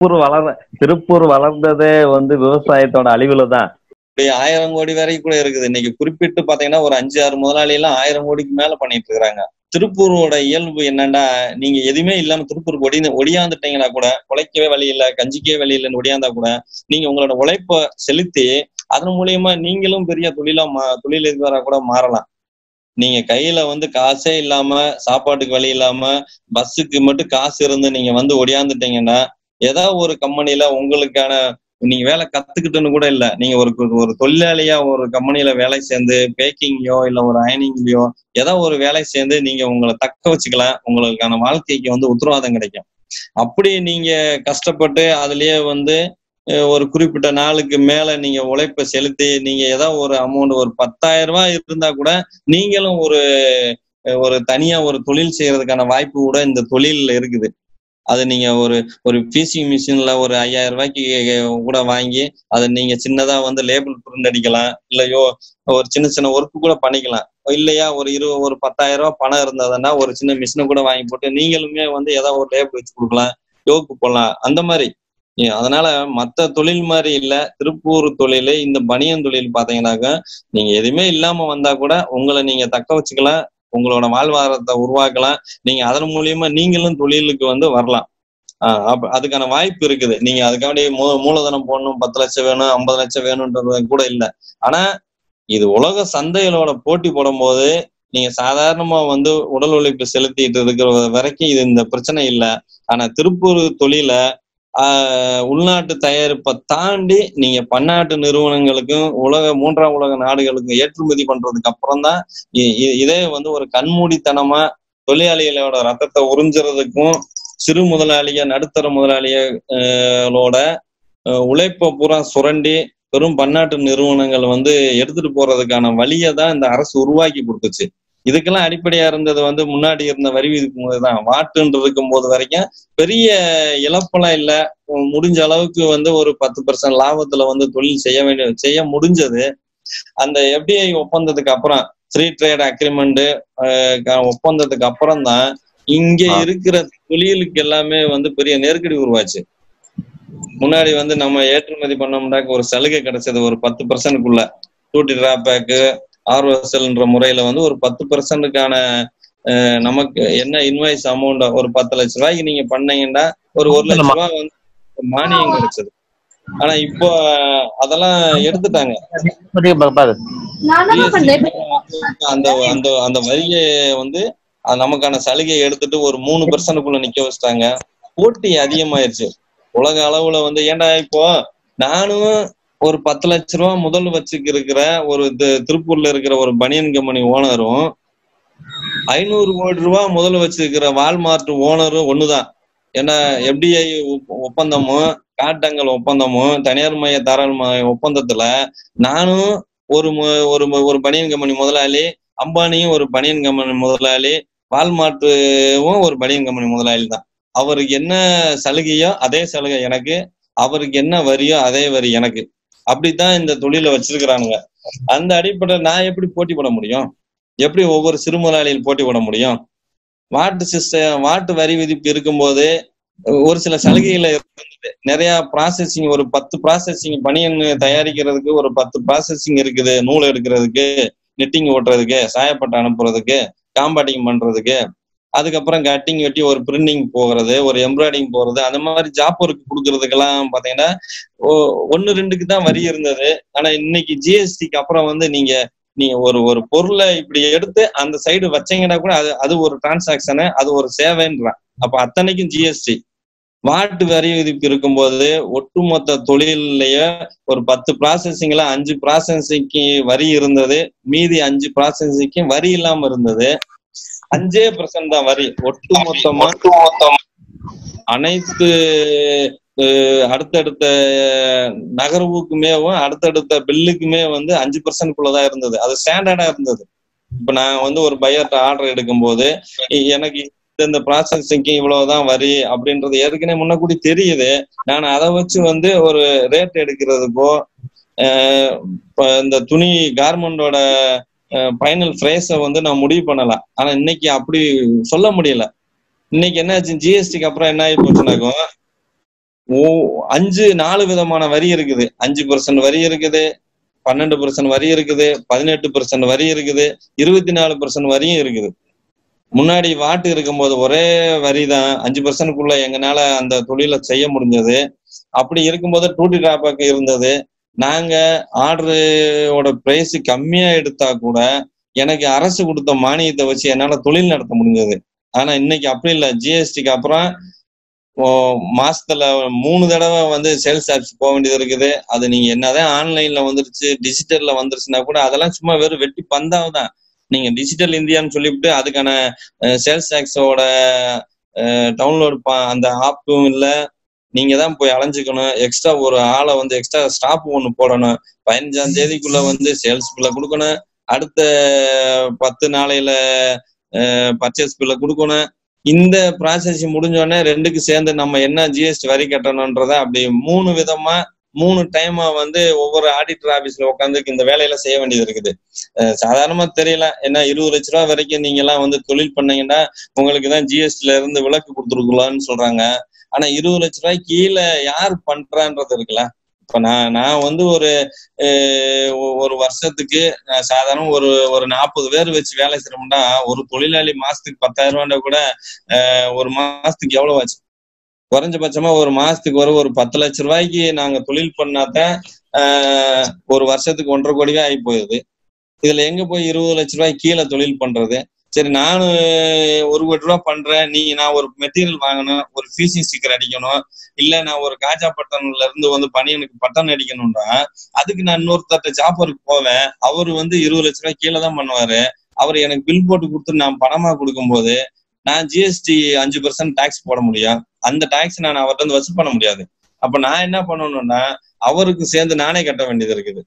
திருப்பூர் வளர திருப்பூர் வளர்ந்ததே வந்து விவசாயத்தோட அழிவுல தான் ஆயிரம் கோடி வரைக்கும் கூட இருக்குது. இன்னைக்கு குறிப்பிட்டு பாத்தீங்கன்னா ஒரு அஞ்சு ஆறு முதலாளி எல்லாம் ஆயிரம் கோடிக்கு மேல பண்ணிட்டு இருக்காங்க திருப்பூரோட இயல்பு என்னன்னா நீங்க எதுவுமே இல்லாம திருப்பூர் ஒடி ஒடியாந்துட்டீங்கன்னா கூட உழைக்கவே வழி இல்ல கஞ்சிக்கவே வழி இல்லைன்னு ஒடியாந்தா கூட நீங்க உங்களோட உழைப்ப செலுத்தி அதன் மூலியமா நீங்களும் பெரிய தொழிலா மா தொழிலதிபரா கூட மாறலாம். நீங்க கையில வந்து காசே இல்லாம சாப்பாட்டுக்கு வழி இல்லாம பஸ்ஸுக்கு மட்டும் காசு இருந்து நீங்க வந்து ஒடியாந்துட்டீங்கன்னா ஏதாவது ஒரு கம்பெனில உங்களுக்கான நீங்க வேலை கத்துக்கிட்டுன்னு கூட இல்ல. நீங்க ஒரு ஒரு தொழிலாளியா ஒரு கம்பெனில வேலை சேர்ந்து பேக்கிங்லயோ இல்ல ஒரு அயனிங்லயோ ஏதோ ஒரு வேலை சேர்ந்து நீங்க உங்களை தக்க வச்சுக்கலாம். உங்களுக்கான வாழ்க்கைக்கு வந்து உத்தரவாதம் கிடைக்கும். அப்படி நீங்க கஷ்டப்பட்டு அதுலயே வந்து ஒரு குறிப்பிட்ட நாளுக்கு மேல நீங்க உழைப்பை செலுத்தி நீங்க ஏதோ ஒரு அமௌண்ட் ஒரு பத்தாயிரம் ரூபாய் இருந்தா கூட நீங்களும் ஒரு ஒரு தனியா ஒரு தொழில் செய்யறதுக்கான வாய்ப்பு கூட இந்த தொழில்ல இருக்குது. அதை நீங்க ஒரு ஒரு பீசிங் மிஷின்ல ஒரு ஐயாயிரம் ரூபாய்க்கு கூட வாங்கி அதை நீங்க சின்னதா வந்து லேபிள் பிரிண்ட் அடிக்கலாம். இல்லையோ ஒரு சின்ன சின்ன ஒர்க் கூட பண்ணிக்கலாம். இல்லையா ஒரு இருபது ஒரு பத்தாயிரம் ரூபாய் பணம் இருந்ததுன்னா ஒரு சின்ன மிஷினை கூட வாங்கி போட்டு நீங்களுமே வந்து ஏதாவது ஒரு லேபிள் வச்சு கொடுக்கலாம். யோக்கு போடலாம். அந்த மாதிரி. அதனால மத்த தொழில் மாதிரி இல்ல. திருப்பூர் தொழில் இந்த பனியன் தொழில் பாத்தீங்கன்னாக்க நீங்க எதுவுமே இல்லாம வந்தா கூட உங்களை நீங்க தக்க வச்சுக்கலாம். உங்களோட வாழ்வாதாரத்தை உருவாக்கலாம். நீங்க அதன் மூலியமா நீங்களும் தொழிலுக்கு வந்து வரலாம். ஆஹ் அதுக்கான வாய்ப்பு இருக்குது. நீங்க அதுக்காண்டி மூ மூலதனம் போடணும் பத்து லட்சம் வேணும் ஐம்பது லட்சம் வேணும்ன்றது கூட இல்லை. ஆனா இது உலக சந்தைகளோட போட்டி போடும்போது நீங்க சாதாரணமா வந்து உடல் உழைப்பு செலுத்திட்டு இருக்கிற வரைக்கும் இது இந்த பிரச்சனை இல்லை. ஆனா திருப்பூர் தொழில உள்நாட்டு தயாரிப்பை தாண்டி நீங்க பன்னாட்டு நிறுவனங்களுக்கும் உலக மூன்றாம் உலக நாடுகளுக்கும் ஏற்றுமதி பண்றதுக்கு அப்புறம் தான் இதே வந்து ஒரு கண்மூடித்தனமா தொழிலாளிகளோட ரத்தத்தை உறிஞ்சுறதுக்கும் சிறு முதலாளிய நடுத்தர முதலாளிகளோட உழைப்பை பூரா சுரண்டி பெரும் பன்னாட்டு நிறுவனங்கள் வந்து எடுத்துட்டு போறதுக்கான வழியை தான் இந்த அரசு உருவாக்கி கொடுத்துச்சு. இதுக்கெல்லாம் அடிப்படையா இருந்தது வந்து முன்னாடி இருந்த வரி விதிக்கும் போதுதான் வாட்டுன்னு இருக்கும் போது வரைக்கும் பெரிய இழப்பெல்லாம் இல்லை. முடிஞ்ச அளவுக்கு வந்து ஒரு பத்து பர்சன்ட் லாபத்துல வந்து தொழில் செய்ய வேண்டிய செய்ய முடிஞ்சது. அந்த எஃப்டிஐ ஒப்பந்தத்துக்கு அப்புறம் ஃப்ரீ ட்ரேட் அக்ரிமெண்ட் ஒப்பந்தத்துக்கு அப்புறம் தான் இங்க இருக்கிற தொழிலுக்கு எல்லாமே வந்து பெரிய நெருக்கடி உருவாச்சு. முன்னாடி வந்து நம்ம ஏற்றுமதி பண்ணோம்னாக்க ஒரு சலுகை கிடைச்சது ஒரு பத்து பர்சன்ட்குள்ள டூட்டி டிராபேக்கு ஆர்வசல்ன்ற முறையில வந்து ஒரு பத்து பர்சன்ட்டுக்கான நமக்கு என்ன இன்வாய்ஸ் அமௌண்ட் ஒரு பத்து லட்ச ரூபாய்க்கு நீங்க பண்ணீங்கன்னா ஒரு ஒரு லட்ச ரூபாய் வந்து மானியம் கிடைச்சது. ஆனா இப்போ அதெல்லாம் எடுத்துட்டாங்க. அந்த அந்த அந்த வரியை வந்து நமக்கான சலுகையை எடுத்துட்டு ஒரு மூணு பெர்சன்ட்டுக்குள்ள நிக்க வச்சிட்டாங்க. போட்டி அதிகமாயிருச்சு. உலக அளவுல வந்து ஏன்டா இப்போ நானும் ஒரு பத்து லட்ச ரூபா முதல் வச்சுக்கு இருக்கிற ஒரு திருப்பூர்ல இருக்கிற ஒரு பனியன் கம்பெனி ஓனரும் ஐநூறு கோடி ரூபாய் முதல் வச்சிருக்கிற வால்மார்ட் ஓனரும் ஒண்ணுதான். ஏன்னா எஃப்டிஐ ஒப்பந்தமும் காட்டங்கள் ஒப்பந்தமும் தனியார் மைய தாராள ஒப்பந்தத்துல நானும் ஒரு ஒரு ஒரு பனியன் கம்பெனி முதலாளி அம்பானியும் ஒரு பனியன் கம்பெனி முதலாளி வால்மார்ட்டும் ஒரு பனியன் கம்பெனி முதலாளி தான். அவருக்கு என்ன சலுகையோ அதே சலுகை எனக்கு அவருக்கு என்ன வரியோ அதே வரி எனக்கு. அப்படித்தான் இந்த தொழில வச்சிருக்கிறானுங்க. அந்த அடிப்படையில் நான் எப்படி போட்டி போட முடியும்? எப்படி ஒவ்வொரு சிறு முதலாளியில் போட்டி போட முடியும்? வாட்டு சிஸ்டம் வாட்டு வரி விதிப்பு இருக்கும்போது ஒரு சில சலுகைகள் இருந்தது நிறைய ப்ராசஸிங் ஒரு பத்து ப்ராசஸிங் பனியன் தயாரிக்கிறதுக்கு ஒரு பத்து ப்ராசஸிங் இருக்குது. நூல் எடுக்கிறதுக்கு நெட்டிங் ஓட்டுறதுக்கு சாயப்பட்டை அனுப்புறதுக்கு காம்பாட்டிங் பண்றதுக்கு. அதுக்கப்புறம் கட்டிங் வெட்டி ஒரு பிரிண்டிங் போகிறது ஒரு எம்ப்ராய்டிங் போகிறது அந்த மாதிரி ஜாப் ஒர்க் கொடுக்கறதுக்கெல்லாம் பார்த்தீங்கன்னா ஒன்னு ரெண்டுக்கு தான் வரி இருந்தது. ஆனால் இன்னைக்கு ஜிஎஸ்டிக்கு அப்புறம் வந்து நீங்கள் நீங்க ஒரு ஒரு பொருளை இப்படி எடுத்து அந்த சைடு வச்சீங்கன்னா கூட அது அது ஒரு டிரான்சாக்ஷனு அது ஒரு சேவைன்றான். அப்ப அத்தனைக்கும் ஜிஎஸ்டி வாட்டு வரி விதிப்பு இருக்கும்போது ஒட்டுமொத்த தொழிலையே ஒரு பத்து ப்ராசஸிங்ல அஞ்சு ப்ராசஸிங்க்கு வரி இருந்தது. மீதி அஞ்சு ப்ராசஸிங்க்கு வரி இல்லாம இருந்தது. அஞ்சே பர்சன்ட் தான் வரி ஒட்டு மொத்தமா அனைத்து அடுத்தடுத்த நகர்வுக்குமேவும் அடுத்தடுத்த பில்லுக்குமே வந்து அஞ்சு பர்சன்ட்குள்ளதான் இருந்தது. அது ஸ்டாண்டர்டா இருந்தது. இப்ப நான் வந்து ஒரு பையர்ட்ட ஆர்டர் எடுக்கும் போது எனக்கு இந்த ப்ராசஸிங்க்கு இவ்வளவுதான் வரி அப்படின்றது ஏற்கனவே முன்னக்கூடி தெரியுது. நான் அதை வச்சு வந்து ஒரு ரேட் எடுக்கிறதுக்கோ இந்த துணி கார்மெண்டோட ஃபைனல் ஃப்ரேஸை வந்து நான் முடிவு பண்ணலாம் ஆனா இன்னைக்கு அப்படி சொல்ல முடியல. இன்னைக்கு என்ன ஆச்சு? ஜிஎஸ்டிக்கு அப்புறம் என்ன ஆகி போச்சுனாக்கும் ஓ அஞ்சு நாலு விதமான வரி இருக்குது. அஞ்சு பர்சன்ட் வரி இருக்குது பன்னெண்டு பர்சன்ட் வரி இருக்குது பதினெட்டு பர்சன்ட் வரி இருக்குது இருபத்தி நாலு பர்சன்ட் வரியும் இருக்குது. முன்னாடி வாட்டு இருக்கும்போது ஒரே வரி தான் அஞ்சு பர்சன்ட்குள்ள எங்கனால அந்த தொழிலை செய்ய முடிஞ்சது. அப்படி இருக்கும்போது டூட்டி டிராபாக் இருந்தது. நாங்க ஆர்டரோட பிரைஸ் கம்மியா எடுத்தா கூட எனக்கு அரசு கொடுத்த மானியத்தை வச்சு என்னால தொழில் நடத்த முடிஞ்சது. ஆனா இன்னைக்கு அப்படி இல்லை. ஜிஎஸ்டிக்கு அப்புறம் ஓ, மாசத்துல மூணு தடவை வந்து சேல்ஸ் ஆப்ஸ் போக வேண்டியது இருக்குது. அது நீங்க என்னதான் ஆன்லைன்ல வந்துருச்சு டிஜிட்டல்ல வந்துருச்சுன்னா கூட அதெல்லாம் சும்மா வெறும் வெட்டி பந்தாவு தான். நீங்க டிஜிட்டல் இந்தியான்னு சொல்லிவிட்டு அதுக்கான சேல்ஸ் டாக்ஸோட டவுன்லோட் அந்த ஆப்பும் இல்லை நீங்க தான் போய் அலைஞ்சுக்கணும். எக்ஸ்ட்ரா ஒரு ஆளை வந்து எக்ஸ்ட்ரா ஸ்டாப் ஒன்று போடணும். பதினஞ்சாம் தேதிக்குள்ள வந்து சேல்ஸ் பில்ல கொடுக்கணும். அடுத்த பத்து நாளையில பர்ச்சேஸ் பில்ல கொடுக்கணும். இந்த ப்ராசஸ் முடிஞ்சோடனே ரெண்டுக்கு சேர்ந்து நம்ம என்ன ஜிஎஸ்டி வரி கட்டணுன்றத அப்படி மூணு விதமா மூணு டைமா வந்து ஒவ்வொரு ஆடிட்டர் ஆபீஸ்ல உட்காந்து இந்த வேலையில செய்ய வேண்டியது இருக்குது. சாதாரணமா தெரியல. ஏன்னா இருபது லட்ச ரூபா வரைக்கும் நீங்க எல்லாம் வந்து தொழில் பண்ணீங்கன்னா உங்களுக்கு தான் ஜிஎஸ்டில இருந்து விலக்கு கொடுத்துருக்கலாம்னு சொல்றாங்க. ஆனா இருபது லட்ச ரூபாய்க்கு கீழே யார் பண்றான்றது இருக்குல்ல? இப்ப நான் நான் வந்து ஒரு ஒரு வருஷத்துக்கு சாதாரண ஒரு ஒரு நாற்பது பேர் வச்சு வேலை செய்யறோம்னா ஒரு தொழிலாளி மாசத்துக்கு பத்தாயிரம் ரூபாண்ட கூட ஒரு மாசத்துக்கு எவ்வளவு ஆச்சு? குறைஞ்சபட்சமா ஒரு மாசத்துக்கு ஒரு ஒரு பத்து லட்ச ரூபாய்க்கு நாங்க தொழில் பண்ணாதான் ஒரு வருஷத்துக்கு ஒன்றரை கோடிவே ஆகி போயிடுது. இதுல எங்க போய் இருபது லட்ச ரூபாய் கீழே தொழில் பண்றது? சரி நானும் ஒரு கோடி ரூபா பண்றேன். நீ நான் ஒரு மெட்டீரியல் வாங்கணும் ஒரு ஃபீசிங் ஸ்டிக்கர் அடிக்கணும் இல்ல நான் ஒரு காஜா பட்டன்ல இருந்து வந்து பனியனுக்கு பட்டன் அடிக்கணும்னா அதுக்கு நான் இன்னொருத்தட்ட ஜாப்பருக்கு போவேன். அவர் வந்து இருபது லட்ச ரூபாய் கீழே தான் பண்ணுவாரு. அவர் எனக்கு பில் போட்டு கொடுத்து நான் பணமா கொடுக்கும்போது நான் ஜிஎஸ்டி அஞ்சு பர்சன்ட் டாக்ஸ் போட முடியும். அந்த டாக்ஸ் நான் அவர்கிட்ட இருந்து வசூல் பண்ண முடியாது. அப்ப நான் என்ன பண்ணணும்னா அவருக்கு சேர்ந்து நானே கட்ட வேண்டியது இருக்குது.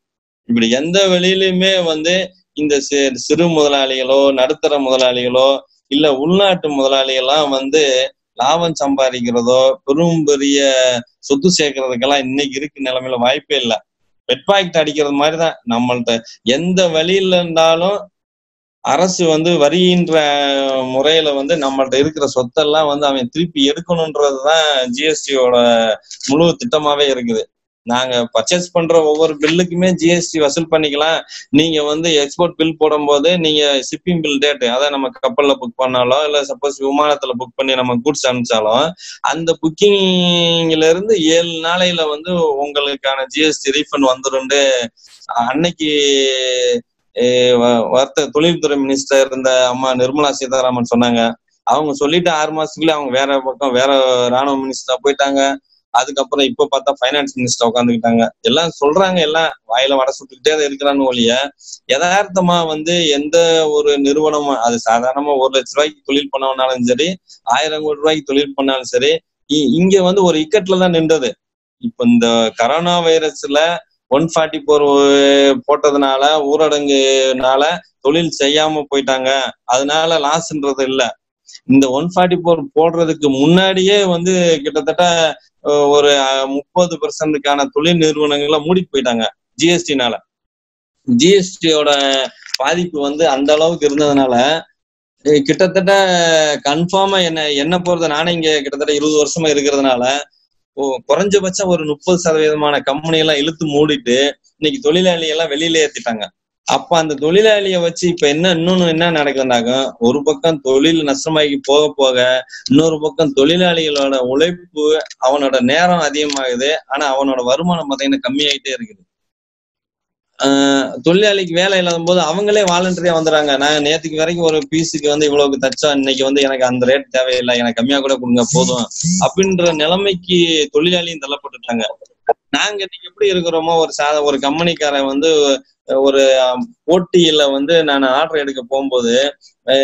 இப்படி எந்த வழியிலுமே வந்து இந்த சிறு முதலாளிகளோ நடுத்தர முதலாளிகளோ இல்ல உள்நாட்டு முதலாளிகள்லாம் வந்து லாபம் சம்பாதிக்கிறதோ பெரும் பெரிய சொத்து சேர்க்கறதுக்கெல்லாம் இன்னைக்கு இருக்கு நிலைமையில வாய்ப்பே இல்லை. வெட்பாக்கெட் அடிக்கிறது மாதிரிதான் நம்மள்ட்ட. எந்த வழியில இருந்தாலும் அரசு வந்து வரின்ற முறையில வந்து நம்மள்ட்ட இருக்கிற சொத்தெல்லாம் வந்து அவன் திருப்பி எடுக்கணுன்றதுதான் ஜிஎஸ்டியோட முழு திட்டமாவே இருக்குது. நாங்க பர்ச்சேஸ் பண்ற ஒவ்வொரு பில்லுக்குமே ஜிஎஸ்டி வசூல் பண்ணிக்கலாம். நீங்க வந்து எக்ஸ்போர்ட் பில் போடும்போது நீங்க ஷிப்பிங் பில் டேட் அதான் நம்ம கப்பல்ல புக் பண்ணாலும் இல்ல சப்போஸ் விமானத்துல புக் பண்ணி நம்ம கூட்ஸ் அனுப்பிச்சாலும் அந்த புக்கிங்ல இருந்து ஏழு நாளையில வந்து உங்களுக்கான ஜிஎஸ்டி ரீஃபண்ட் வந்துருண்டு அன்னைக்கு வர்த்த வ- தொழில்துறை மினிஸ்டர் இருந்த அம்மா நிர்மலா சீதாராமன் சொன்னாங்க. அவங்க சொல்லிட்டு ஆறு மாசத்துக்குள்ள அவங்க வேற பக்கம் வேற ராணுவ மினிஸ்டரா போயிட்டாங்க. அதுக்கப்புறம் இப்ப பார்த்தா பைனான்ஸ் மினிஸ்டர் உட்காந்துக்கிட்டாங்க எல்லாம் சொல்றாங்க எல்லாம் வாயில வட சுட்டுக்கிட்டே தான் இருக்கிறான்னு ஒழிய யதார்த்தமா வந்து எந்த ஒரு நிறுவனமும் அது சாதாரணமா ஒரு லட்ச ரூபாய்க்கு தொழில் பண்ணவனாலும் சரி ஆயிரம் கோடி ரூபாய்க்கு தொழில் பண்ணாலும் சரி இ- இங்க வந்து ஒரு இக்கட்ல தான் நின்றது. இப்ப இந்த கரோனா வைரஸ்ல ஒன் ஃபார்ட்டி ஃபோர் போட்டதுனால ஊரடங்குனால தொழில் செய்யாம போயிட்டாங்க. அதனால லாஸ்ன்றது இல்ல. இந்த ஒன் ஃபார்ட்டி ஃபோர் போடுறதுக்கு முன்னாடியே வந்து கிட்டத்தட்ட ஒரு முப்பது பெர்சன்ட்டுக்கான தொழில் நிறுவனங்களை மூடி போயிட்டாங்க ஜிஎஸ்டினால ஜிஎஸ்டியோட பாதிப்பு வந்து அந்த அளவுக்கு இருந்ததுனால கிட்டத்தட்ட கன்ஃபார்மா என்ன என்ன போறது நானே இங்க கிட்டத்தட்ட இருபது வருஷமா இருக்கிறதுனால குறைஞ்சபட்சம் ஒரு முப்பது சதவீதமான கம்பெனி எல்லாம் இழுத்து மூடிட்டு இன்னைக்கு தொழிலாளி எல்லாம் வெளியில ஏத்திட்டாங்க. அப்ப அந்த தொழிலாளியை வச்சு இப்ப என்ன இன்னொன்னு என்ன நடக்குதுனாக்க ஒரு பக்கம் தொழில் நஷ்டமாகி போக போக இன்னொரு பக்கம் தொழிலாளிகளோட உழைப்பு அவனோட நேரம் அதிகமாகுது. ஆனா அவனோட வருமானம் பார்த்தீங்கன்னா கம்மியாயிட்டே இருக்குது. ஆஹ் தொழிலாளிக்கு வேலை இல்லாத போது அவங்களே வாலண்டரியா வந்துடுறாங்க. நான் நேத்துக்கு வரைக்கும் ஒரு பீஸுக்கு வந்து இவ்வளவுக்கு தச்சா இன்னைக்கு வந்து எனக்கு அந்த ரேட் தேவையில்லை. எனக்கு கம்மியா கூட கொடுங்க போதும். அப்படின்ற நிலைமைக்கு தொழிலாளியும் தள்ளப்பட்டுட்டாங்க. நாங்க இன்னைக்கு எப்படி இருக்கிறோமோ ஒரு சாத ஒரு கம்பெனிக்காரன் வந்து ஒரு போட்டியில வந்து நான் ஆர்டர் எடுக்க போகும்போது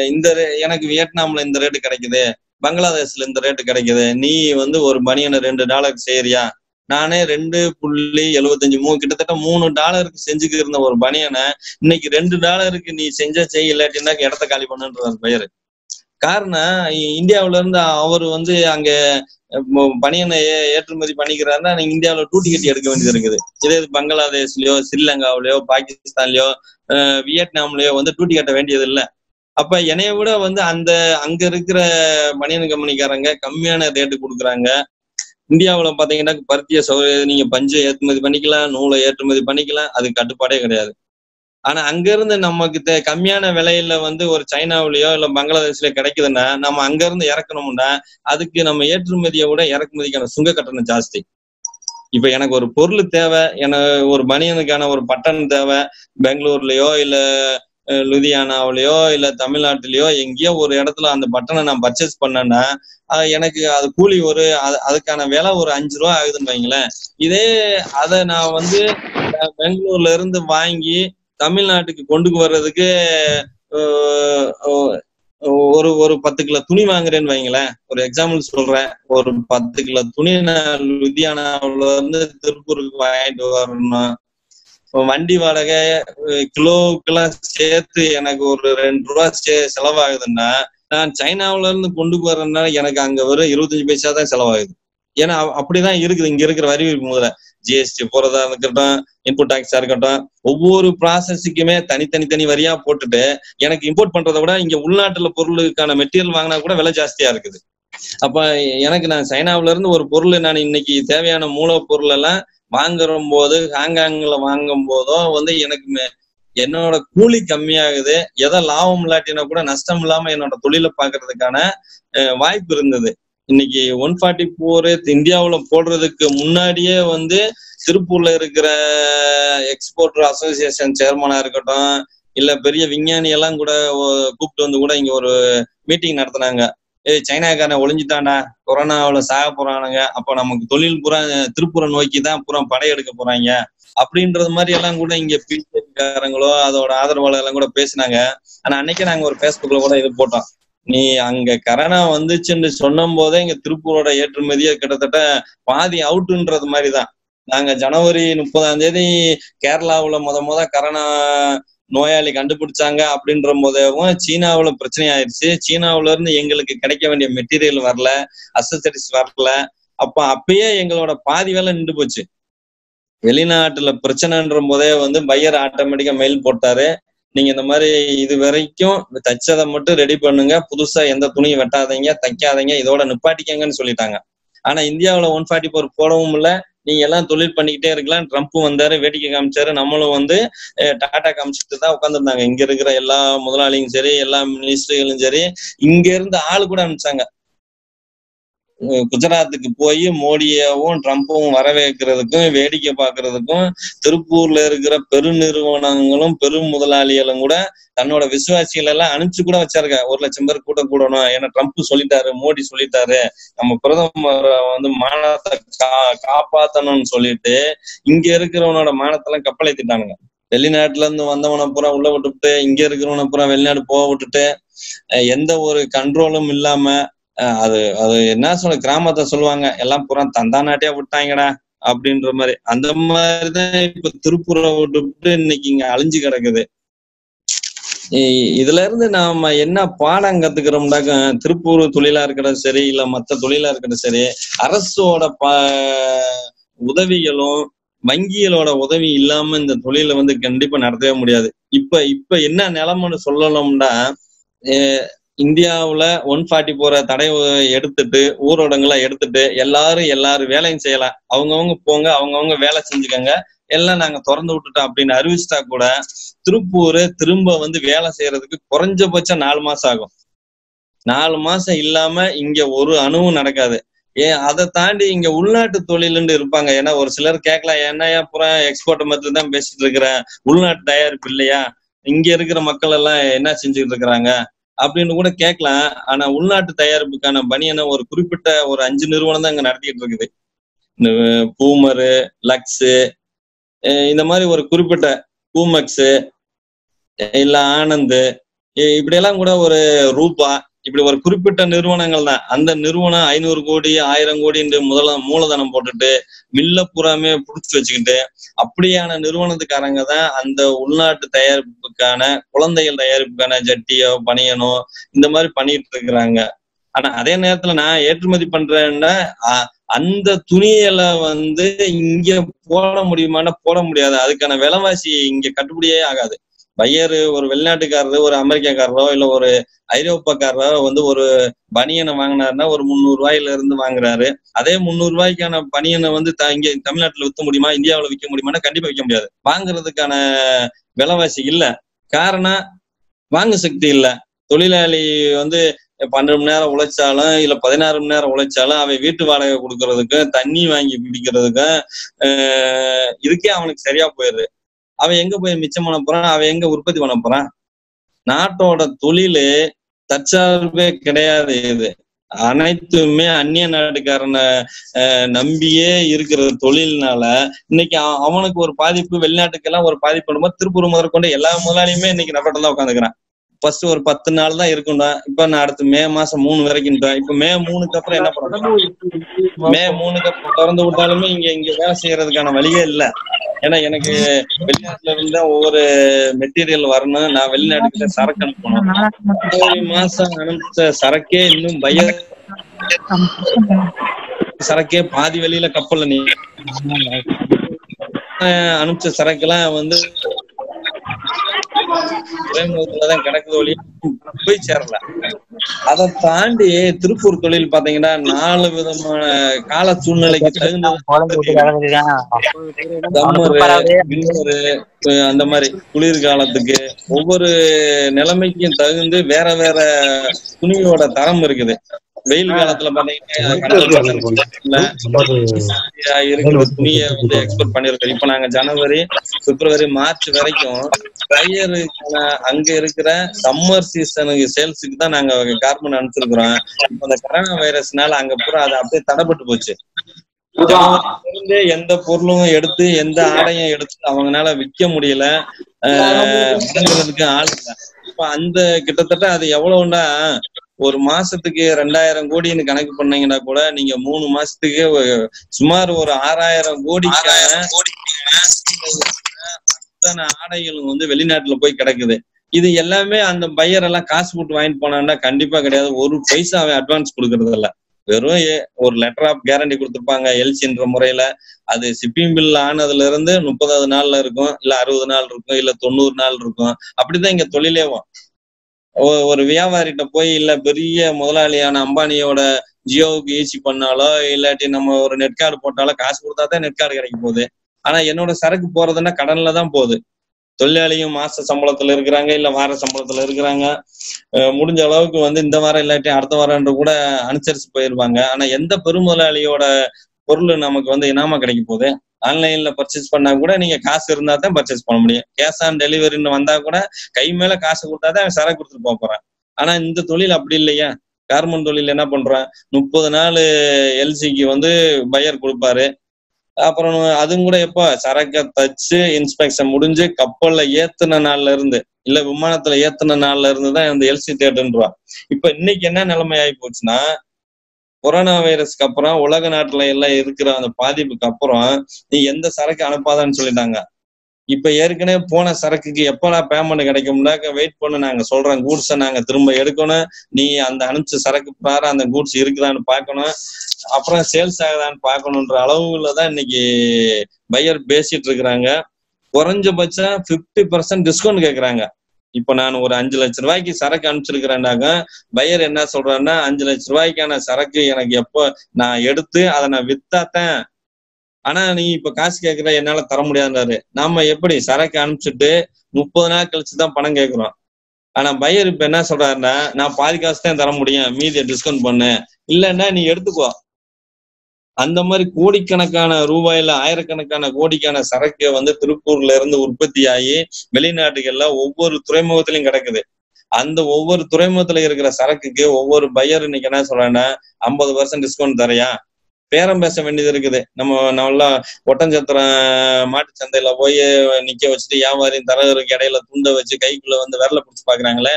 இந்த ரே- எனக்கு வியட்நாம்ல இந்த ரேட்டு கிடைக்குது பங்களாதேஷ்ல இந்த ரேட்டு கிடைக்குது நீ வந்து ஒரு பனியனை ரெண்டு டாலருக்கு செய்யறியா நானே ரெண்டு புள்ளி எழுபத்தஞ்சு மூணு கிட்டத்தட்ட மூணு டாலருக்கு செஞ்சுக்கிட்டு இருந்த ஒரு பனியனை இன்னைக்கு ரெண்டு டாலருக்கு நீ செஞ்ச செய்ய இல்லாட்டின்னா இடத்த காலி பண்ணுன்ற பெயரு. காரணம் இ- இந்தியாவுல இருந்து அவர் வந்து அங்க பனியனை ஏற்றுமதி பண்ணிக்கிறாருன்னா நீங்க இந்தியாவுல டூட்டி கட்டி எடுக்க வேண்டியது இருக்குது. இதே பங்களாதேஷ்லயோ ஸ்ரீலங்காவிலயோ பாகிஸ்தான்லயோ வியட்நாம்லயோ வந்து டூட்டி கட்ட வேண்டியது இல்ல அப்ப என்னைய விட வந்து அந்த அங்க இருக்கிற பனியன் கம்பெனிக்காரங்க கம்மியான ரேட்டு கொடுக்குறாங்க. இந்தியாவுல பாத்தீங்கன்னா பருத்திய சௌ நீங்க பஞ்சு ஏற்றுமதி பண்ணிக்கலாம் நூலை ஏற்றுமதி பண்ணிக்கலாம் அது கட்டுப்பாடே கிடையாது. ஆனா அங்க இருந்து நமக்கு கம்மியான விலையில வந்து ஒரு சைனாவிலயோ இல்ல பங்களாதேஷ்லயோ கிடைக்குதுன்னா நம்ம அங்க இருந்து இறக்கணும்னா அதுக்கு நம்ம ஏற்றுமதியை விட இறக்குமதிக்கான சுங்க கட்டணம் ஜாஸ்தி. இப்ப எனக்கு ஒரு பொருள் தேவை எனக்கு ஒரு மனிதனுக்கான ஒரு பட்டன் தேவை பெங்களூர்லயோ இல்ல லுதியானாவிலயோ இல்ல தமிழ்நாட்டிலயோ எங்கேயோ ஒரு இடத்துல அந்த பட்டனை நான் பர்ச்சேஸ் பண்ணேன்னா எனக்கு அது கூலி ஒரு அது- அதுக்கான விலை ஒரு அஞ்சு ரூபா ஆகுதுன்னு வைங்களேன். இதே அதை நான் வந்து பெங்களூர்ல இருந்து வாங்கி தமிழ்நாட்டுக்கு கொண்டு வர்றதுக்கு ஒரு ஒரு பத்து கிலோ துணி வாங்குறேன்னு வைங்களேன். ஒரு எக்ஸாம்பிள் சொல்றேன். ஒரு பத்து கிலோ துணி நான் லுதியானாவில இருந்து திருப்பூருக்கு வாங்கிட்டு வரணும் வண்டி வாடகை கிலோவுக்கெல்லாம் சேர்த்து எனக்கு ஒரு ரெண்டு ரூபா சே செலவாகுதுன்னா நான் சைனாவுல இருந்து கொண்டு வரேன்னா எனக்கு அங்க வரும் இருபத்தஞ்சு பைசா தான் செலவாகுது. ஏன்னா அ- அப்படிதான் இருக்குது. இங்க இருக்கிற வரி முதல்ல. ஜிஎஸ்டி போறதா இருக்கட்டும் இன்புட் டாக்ஸா இருக்கட்டும் ஒவ்வொரு ப்ராசஸுக்குமே தனித்தனி தனி வரியா போட்டுட்டு எனக்கு இம்போர்ட் பண்றதை விட இங்க உள்நாட்டுல பொருளுக்கான மெட்டீரியல் வாங்கினா கூட விலை ஜாஸ்தியா இருக்குது. அப்ப எனக்கு நான் சைனாவில இருந்து ஒரு பொருள் நான் இன்னைக்கு தேவையான மூலப்பொருள் எல்லாம் வாங்குற போது ஹாங்காங்ல வாங்கும் போதோ வந்து எனக்கு மே- என்னோட கூலி கம்மியாகுது. எதை லாபம் இல்லாட்டினா கூட நஷ்டம் இல்லாம என்னோட தொழிலை பாக்குறதுக்கான வாய்ப்பு இருந்தது. இன்னைக்கு ஒன் ஃபார்ட்டி ஃபோர் இந்தியாவுல போடுறதுக்கு முன்னாடியே வந்து திருப்பூர்ல இருக்கிற எக்ஸ்போர்ட்டர் அசோசியேஷன் சேர்மனா இருக்கட்டும் இல்ல பெரிய விஞ்ஞானி எல்லாம் கூட கூப்பிட்டு வந்து கூட இங்க ஒரு மீட்டிங் நடத்துனாங்க. ஏய் சைனாக்காரன் ஒளிஞ்சுட்டாண்டா கொரோனாவுல சாக போறானுங்க அப்ப நமக்கு தொழில் பூரா திருப்பூரை நோக்கி தான் பூரா படையெடுக்க போறாங்க. அப்படின்றது மாதிரி எல்லாம் கூட இங்க பிஜேபிக்காரங்களோ அதோட ஆதரவாளர் எல்லாம் கூட பேசினாங்க. ஆனா அன்னைக்கு நாங்க ஒரு பேஸ்புக்ல கூட இது போட்டோம். நீ அங்க கரோனா வந்துச்சுன்னு சொன்னும் போதே இங்க திருப்பூரோட ஏற்றுமதியே கிட்டத்தட்ட பாதி அவுட்டுன்றது மாதிரிதான். நாங்க ஜனவரி முப்பதாம் தேதி கேரளாவுல முத முத கரோனா நோயாளி கண்டுபிடிச்சாங்க அப்படின்ற போதேவும் சீனாவுல பிரச்சனை ஆயிடுச்சு சீனாவுல இருந்து எங்களுக்கு கிடைக்க வேண்டிய மெட்டீரியல் வரல அசசரிஸ் வரல. அப்ப அப்பயே எங்களோட பாதி வேலை நின்று போச்சு வெளிநாட்டுல பிரச்சனைன்ற போதே வந்து பையர் ஆட்டோமேட்டிக்கா மெயில் போட்டாரு. நீங்க இந்த மாதிரி இது வரைக்கும் தச்சதை மட்டும் ரெடி பண்ணுங்க. புதுசா எந்த துணியும் வெட்டாதீங்க தைக்காதீங்க இதோட நிப்பாட்டிக்கங்கன்னு சொல்லிட்டாங்க. ஆனா இந்தியாவுல ஒன் ஃபார்ட்டி ஃபோர் போடவும் இல்ல. நீங்க எல்லாம் தொழில் பண்ணிக்கிட்டே இருக்கலாம். ட்ரம்ப் வந்தாரு வேடிக்கை காமிச்சாரு. நம்மளும் வந்து டாட்டா டாடா காமிச்சிட்டு தான் உட்காந்துருந்தாங்க இங்க இருக்கிற எல்லா முதலாளியும் சரி எல்லா மினிஸ்டர்களும் சரி இங்க இருந்து ஆள் கூட அனுப்பிச்சாங்க. குஜராத்துக்கு போய் மோடியவும் ட்ரம்ப்பும் வரவேற்கிறதுக்கும் வேடிக்கை பார்க்கறதுக்கும் திருப்பூர்ல இருக்கிற பெருநிறுவனங்களும் பெரும் முதலாளிகளும் கூட தன்னோட விசுவாசிகள் எல்லாம் அனுப்பிச்சு கூட வச்சிருக்க. ஒரு லட்சம் பேர் கூட்ட கூடணும். ஏன்னா ட்ரம்ப் சொல்லிட்டாரு மோடி சொல்லிட்டாரு. நம்ம பிரதமர் வந்து மானத்தை கா காப்பாத்தணும்னு சொல்லிட்டு இங்க இருக்கிறவனோட மானத்தெல்லாம் கப்பலேத்திட்டானுங்க. வெளிநாட்டுல இருந்து வந்தவனை பூரா உள்ள விட்டுட்டு இங்க இருக்கிறவனை பூரா வெளிநாடு போக விட்டுட்டு எந்த ஒரு கண்ட்ரோலும் இல்லாம அது அது என்ன சொல்ல கிராமத்தை சொல்லுவாங்க எல்லாம் பூரா தந்தானாட்டியா விட்டாங்கடா அப்படின்ற மாதிரி. அந்த மாதிரிதான் இப்ப திருப்பூரை விட்டு இன்னைக்கு இங்க அழிஞ்சு கிடக்குது. இதுல இருந்து நாம என்ன பாடம் கத்துக்கிறோம்னாக்க திருப்பூர் தொழிலா இருக்கட்டும் சரி இல்ல மத்த தொழிலா இருக்கட்டும் சரி அரசோட ப உதவிகளும் வங்கிகளோட உதவி இல்லாம இந்த தொழிலை வந்து கண்டிப்பா நடத்தவே முடியாது. இப்ப இப்ப என்ன நிலைமைன்னு சொல்லணும்னா அஹ் இந்தியாவுல ஒன் ஃபார்ட்டி போற தடை எடுத்துட்டு ஊரடங்குல எடுத்துட்டு எல்லாரும் எல்லாரும் வேலையும் செய்யலாம். அவங்கவுங்க போங்க அவங்கவுங்க வேலை செஞ்சுக்கோங்க. எல்லாம் நாங்க திறந்து விட்டுட்டோம் அப்படின்னு அறிவிச்சிட்டா கூட திருப்பூர் திரும்ப வந்து வேலை செய்யறதுக்கு குறைஞ்சபட்சம் நாலு மாசம் ஆகும். நாலு மாசம் இல்லாம இங்க ஒரு அணுவும் நடக்காது. ஏன் அதை தாண்டி இங்க உள்நாட்டு தொழிலுன்னு இருப்பாங்க. ஏன்னா ஒரு சிலர் கேட்கலாம் என்ன ஏன் பூரா எக்ஸ்போர்ட் மட்டும் தான் பேசிட்டு இருக்கிறேன் உள்நாட்டு தயாரிப்பு இல்லையா? இங்க இருக்கிற மக்கள் எல்லாம் என்ன செஞ்சுட்டு இருக்கிறாங்க? அப்படின்னு கூட கேட்கலாம். ஆனா உள்நாட்டு தயாரிப்புக்கான பனியனை ஒரு குறிப்பிட்ட ஒரு அஞ்சு நிறுவனம் தான் இங்க நடத்திட்டு இருக்குது. பூமரு லக்ஸு இந்த மாதிரி ஒரு குறிப்பிட்ட பூமக்ஸு இல்ல ஆனந்து இ- இப்படியெல்லாம் கூட ஒரு ரூபா இப்படி ஒரு குறிப்பிட்ட நிறுவனங்கள் தான். அந்த நிறுவனம் ஐநூறு கோடி ஆயிரம் கோடி முதல மூலதனம் போட்டுட்டு மில்ல பூராமே புடிச்சு வச்சுக்கிட்டு அப்படியான நிறுவனத்துக்காரங்க தான் அந்த உள்நாட்டு தயாரிப்புக்கான குழந்தைகள் தயாரிப்புக்கான ஜட்டியோ பனியனோ இந்த மாதிரி பண்ணிட்டு இருக்கிறாங்க ஆனா அதே நேரத்துல நான் ஏற்றுமதி பண்றேன்னா அ- அந்த துணிகளை வந்து இங்க போட முடியுமான்னா போட முடியாது. அதுக்கான விலைவாசி இங்க கட்டுப்படியே ஆகாது. பையர் ஒரு வெளிநாட்டுக்காரரு ஒரு அமெரிக்காக்காரரோ இல்ல ஒரு ஐரோப்பாக்காரரோ வந்து ஒரு பனியனை வாங்கினாருன்னா ஒரு முந்நூறு ரூபாயில இருந்து வாங்குறாரு. அதே முந்நூறு ரூபாய்க்கான பனியனை வந்து த- இங்க தமிழ்நாட்டுல விற்க முடியுமா இந்தியாவுல விற்க முடியுமானா கண்டிப்பா விற்க முடியாது. வாங்குறதுக்கான விலைவாசி இல்ல. காரணம் வாங்க சக்தி இல்ல. தொழிலாளி வந்து பன்னெண்டு மணி நேரம் உழைச்சாலும் இல்ல பதினாறு மணி நேரம் உழைச்சாலும் அவன் வீட்டு வாடகை கொடுக்கறதுக்கும் தண்ணி வாங்கி குடிக்கிறதுக்கும் ஆஹ் இதுக்கே அவனுக்கு சரியா போயிடுது. அவன் எங்க போய் மிச்சம் பண்ண போறான்? அவன் எங்க உற்பத்தி பண்ண போறான்? நாட்டோட தொழிலு தற்சார்பே கிடையாது இது. அனைத்துமே அந்நிய நாட்டுக்காரனை நம்பியே இருக்கிற தொழில்னால இன்னைக்கு அவனுக்கு ஒரு பாதிப்பு வெளிநாட்டுக்கெல்லாம் ஒரு பாதிப்பு திருப்பூர் முதற்கொண்டு எல்லா முதலாளியுமே இன்னைக்கு நம்மகிட்ட தான் உட்காந்துக்கிறான். ஃபர்ஸ்ட் ஒரு பத்து நாள் தான் இருக்கும்டா. இப்ப நான் அடுத்து மே மாசம் மூணு வரைக்கும் இப்ப மே மூணுக்கு அப்புறம் என்ன பண்ணணும் மே மூணுக்கு அப்புறம் திறந்து விட்டாலுமே இங்க இங்க வேலை செய்யறதுக்கான வழியே இல்ல. ஏன்னா எனக்கு வெளிநாட்டுல இருந்து ஒவ்வொரு மெட்டீரியல் வரணும். நான் வெளிநாட்டுக்கு சரக்கு அனுப்பணும். ஒரு மாசம் அனுப்பிச்ச சரக்கே இன்னும் பய சரக்கே பாதி வழியில கப்பல்ல நீ அனுப்பிச்ச சரக்கு எல்லாம் வந்து துறைமுகத்துலதான் கிடக்குது ஒளி போய் சேரல. அதை தாண்டி திருப்பூர் தொழில் பாத்தீங்கன்னா நாலு விதமான கால சூழ்நிலைக்கு தகுந்த அந்த மாதிரி குளிர் காலத்துக்கு ஒவ்வொரு நிலைமைக்கும் தகுந்து வேற வேற துணியோட தரம் இருக்குது. வெயில் காலத்துல பாத்தீங்கன்னா இருக்கிற துணியை வந்து எக்ஸ்போர்ட் பண்ணிருக்கோம் இப்ப நாங்க ஜனவரி பிப்ரவரி மார்ச் வரைக்கும் ட்ரையருக்கான அங்க இருக்கிற சம்மர் சீசனுக்கு சேல்ஸுக்கு தான் நாங்க கார்மெண்ட் அனுப்பிச்சிருக்கிறோம். இப்ப அந்த கொரோனா வைரஸ்னால அங்க பூரா அது அப்படியே தடைப்பட்டு போச்சு. இருந்து எந்த பொருளும் எடுத்து எந்த ஆடையும் எடுத்து அவங்கனால விற்க முடியல. ஆள் இல்ல. இப்ப அந்த கிட்டத்தட்ட அது எவ்வளவுன்னா ஒரு மாசத்துக்கு ரெண்டாயிரம் கோடின்னு கணக்கு பண்ணீங்கன்னா கூட நீங்க மூணு மாசத்துக்கு சுமார் ஒரு ஆறாயிரம் கோடிக்கான அத்தனை ஆடைகளும் வந்து வெளிநாட்டுல போய் கிடக்குது. இது எல்லாமே அந்த பையர் எல்லாம் காசு போட்டு வாங்கிட்டு போனான்னா கண்டிப்பா கிடையாது. ஒரு பைசா அவன் அட்வான்ஸ் கொடுக்கறது இல்ல வெறும் ஒரு லெட்டர் ஆஃப் கேரண்டி கொடுத்துருப்பாங்க எல்சின்ற முறையில. அது ஷிப்பிங் பில் ஆனதுல இருந்து முப்பதாவது நாள்ல இருக்கும் இல்ல அறுபது நாள் இருக்கும் இல்ல தொண்ணூறு நாள் இருக்கும். அப்படிதான் இங்க தொழிலேவும் ஒரு வியாபாரிகிட்ட போய் இல்ல பெரிய முதலாளியான அம்பானியோட ஜியோவுக்கு ஈசி பண்ணாலோ இல்லாட்டி நம்ம ஒரு நெட் கார்டு போட்டாலோ காசு கொடுத்தா தான் நெட் கார்டு கிடைக்க போகுது. ஆனா என்னோட சரக்கு போறதுன்னா கடன்ல தான் போகுது. தொழிலாளியும் மாச சம்பளத்துல இருக்கிறாங்க இல்ல வார சம்பளத்துல இருக்கிறாங்க. முடிஞ்ச அளவுக்கு வந்து இந்த வாரம் இல்லாட்டி அடுத்த வாரம்ன்ற கூட அனுசரிச்சு போயிருப்பாங்க. ஆனா எந்த பெருமுதலாளியோட பொருள் நமக்கு வந்து இனாம கிடைக்க போகுது? ஆன்லைன்ல பர்ச்சேஸ் பண்ணா கூட நீங்க காசு இருந்தா தான் பர்ச்சேஸ் பண்ண முடியும். கேஷ் ஆன் டெலிவரின்னு வந்தா கூட கை மேல காசு கொடுத்தா தான் சரக்கு கொடுத்துட்டு போக போறேன். ஆனா இந்த தொழில் அப்படி இல்லையா? கார்மெண்ட் தொழில் என்ன பண்றான்? முப்பது நாள் எல்சிக்கு வந்து பையர் கொடுப்பாரு. அப்புறம் அதுவும் கூட எப்போ சரக்கை தச்சு இன்ஸ்பெக்ஷன் முடிஞ்சு கப்பல்ல ஏத்துன நாள்ல இருந்து இல்ல விமானத்துல ஏத்துன நாள்ல இருந்து தான் இந்த எல்சி தேட்டுன்றான் இப்ப இன்னைக்கு என்ன நிலைமை ஆகி போச்சுன்னா கொரோனா வைரஸ்க்கு அப்புறம் உலக நாட்டுல எல்லாம் இருக்கிற அந்த பாதிப்புக்கு அப்புறம் நீ எந்த சரக்கு அனுப்பாதான்னு சொல்லிட்டாங்க. இப்ப ஏற்கனவே போன சரக்குக்கு எப்படா பேமெண்ட் கிடைக்கும்னாக்க வெயிட் பண்ணு நாங்க சொல்றோம். கூட்ஸை நாங்க திரும்ப எடுக்கணும். நீ அந்த அனுப்பிச்ச சரக்கு பாரு அந்த கூட்ஸ் இருக்குதான்னு பாக்கணும் அப்புறம் சேல்ஸ் ஆகுதான்னு பாக்கணும்ன்ற அளவுல தான் இன்னைக்கு பையர் பேசிட்டு இருக்கிறாங்க. குறைஞ்சபட்சம் 50% பர்சன்ட் டிஸ்கவுண்ட் கேக்குறாங்க. இப்ப நான் ஒரு அஞ்சு லட்ச ரூபாய்க்கு சரக்கு அனுப்பிச்சிருக்கிறேன்னாக்க பையர் என்ன சொல்றாருன்னா அஞ்சு லட்ச ரூபாய்க்கான சரக்கு எனக்கு எப்போ நான் எடுத்து அதை நான் வித்தாத்தான் ஆனா நீ இப்ப காசு கேக்குற என்னால தர முடியாதுன்றாரு. நாம எப்படி சரக்கு அனுப்பிச்சிட்டு முப்பது நாள் கழிச்சு தான் பணம் கேட்கிறோம் ஆனா பையர் இப்ப என்ன சொல்றாருன்னா நான் பாதி காசு தான் தர முடியும் மீதியை டிஸ்கவுண்ட் பண்ணு. இல்லைன்னா நீ எடுத்துக்கோ. அந்த மாதிரி கோடிக்கணக்கான ரூபாயில ஆயிரக்கணக்கான கோடிக்கான சரக்கு வந்து திருப்பூர்ல இருந்து உற்பத்தி ஆகி வெளிநாட்டுகள்ல ஒவ்வொரு துறைமுகத்திலையும் கிடக்குது. அந்த ஒவ்வொரு துறைமுகத்துல இருக்கிற சரக்குக்கு ஒவ்வொரு பையர் இன்னைக்கு என்ன சொல்றேன்னா ஐம்பது பர்சன்ட் டிஸ்கவுண்ட் தரையா பேரம் பேச வேண்டியது இருக்குது. நம்ம நல்லா ஒட்டஞ்சத்திரம் மாட்டு சந்தையில போய் நிக்க வச்சுட்டு வியாபாரியும் தரகருக்கு இடையில துண்டை வச்சு கைக்குள்ள வந்து விரல பிடிச்சு பாக்குறாங்களே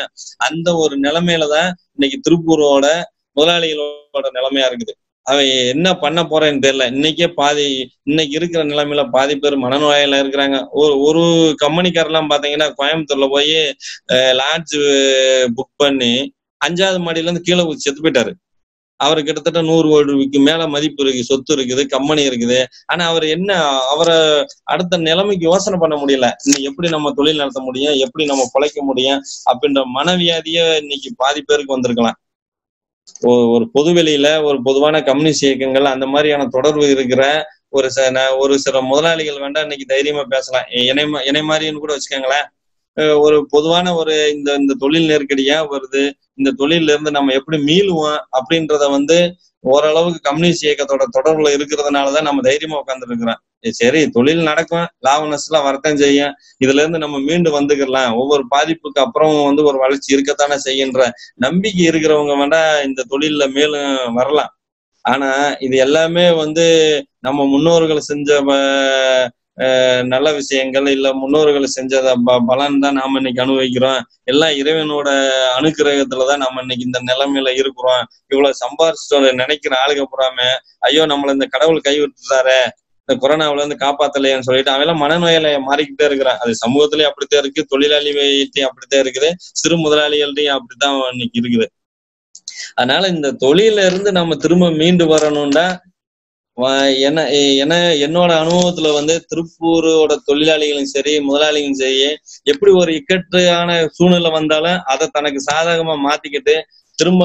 அந்த ஒரு நிலைமையில தான் இன்னைக்கு திருப்பூரோட முதலாளிகளோட நிலைமையா இருக்குது. அவன் என்ன பண்ண போறேன்னு தெரியல. இன்னைக்கே பாதி இன்னைக்கு இருக்கிற நிலைமையில பாதி பேர் மனநோயில இருக்கிறாங்க. ஒரு ஒரு கம்பெனிக்காரெல்லாம் பாத்தீங்கன்னா கோயம்புத்தூர்ல போய் லாட்ஜ் புக் பண்ணி அஞ்சாவது மாடியில இருந்து கீழே செத்து போயிட்டாரு. அவர் கிட்டத்தட்ட நூறு கோடிக்கு மேல மதிப்பு இருக்கு சொத்து இருக்குது கம்பெனி இருக்குது. ஆனா அவர் என்ன அவரை அடுத்த நிலைமைக்கு யோசனை பண்ண முடியல. இன்னைக்கு எப்படி நம்ம தொழில் நடத்த முடியும் எப்படி நம்ம பிழைக்க முடியும் அப்படின்ற மனவியாதிய இன்னைக்கு பாதி பேருக்கு வந்திருக்கலாம். ஒரு பொது வெளியில ஒரு பொதுவான கம்யூனிஸ்ட் இயக்கங்கள் அந்த மாதிரியான தொடர்பு இருக்கிற ஒரு சில ந- ஒரு சில முதலாளிகள் வேண்டாம் இன்னைக்கு தைரியமா பேசலாம். இணை இணை மாதிரின்னு கூட வச்சுக்கோங்களேன். ஒரு பொதுவான ஒரு இந்த இந்த தொழில் நெருக்கடியா வருது. இந்த தொழில இருந்து நம்ம எப்படி மீளுவோம் அப்படின்றத வந்து ஓரளவுக்கு கம்யூனிஸ்ட் இயக்கத்தோட தொடர்புல இருக்கிறதுனாலதான் நம்ம தைரியமா உட்கார்ந்துட்டு இருக்கிறோம் சரி தொழில் நடக்கும். லாபனஸ் எல்லாம் வரத்தான் செய்யும். இதுல இருந்து நம்ம மீண்டு வந்துக்கலாம் ஒவ்வொரு பாதிப்புக்கு அப்புறம் வந்து ஒரு வளர்ச்சி இருக்கத்தானே செய்யுன்ற நம்பிக்கை இருக்கிறவங்க வேண்டா இந்த தொழில்ல மேலும் வரலாம். ஆனா இது எல்லாமே வந்து நம்ம முன்னோர்கள் செஞ்ச நல்ல விஷயங்கள் இல்ல முன்னோர்கள் செஞ்சத ப- பலன் தான் நாம இன்னைக்கு அனுபவிக்கிறோம். எல்லாம் இறைவனோட அனுக்கிரகத்துலதான் நம்ம இன்னைக்கு இந்த நிலைமையில இருக்கிறோம். இவ்வளவு சம்பாரிச்சு நினைக்கிற ஆளுக புறாம ஐயோ நம்மள இந்த கடவுள் கைவிட்டுறாரு இந்த கொரோனாவுல இருந்து காப்பாத்தலையான்னு சொல்லிட்டு அவன் எல்லாம் மனநோயில மாறிக்கிட்டே இருக்கிறான். அது சமூகத்திலயும் அப்படித்தான் இருக்கு தொழிலாளிகிட்டையும் அப்படித்தான் இருக்குது சிறு முதலாளிகள்டையும் அப்படித்தான் இன்னைக்கு இருக்குது. அதனால இந்த தொழில இருந்து நம்ம திரும்ப மீண்டு வரணும்னா என்ன என்ன என்னோட அனுபவத்துல வந்து திருப்பூரோட தொழிலாளிகளும் சரி முதலாளிகளும் சரி எப்படி ஒரு இக்கட்டான சூழ்நிலை வந்தாலும் அதை தனக்கு சாதகமா மாத்திக்கிட்டு திரும்ப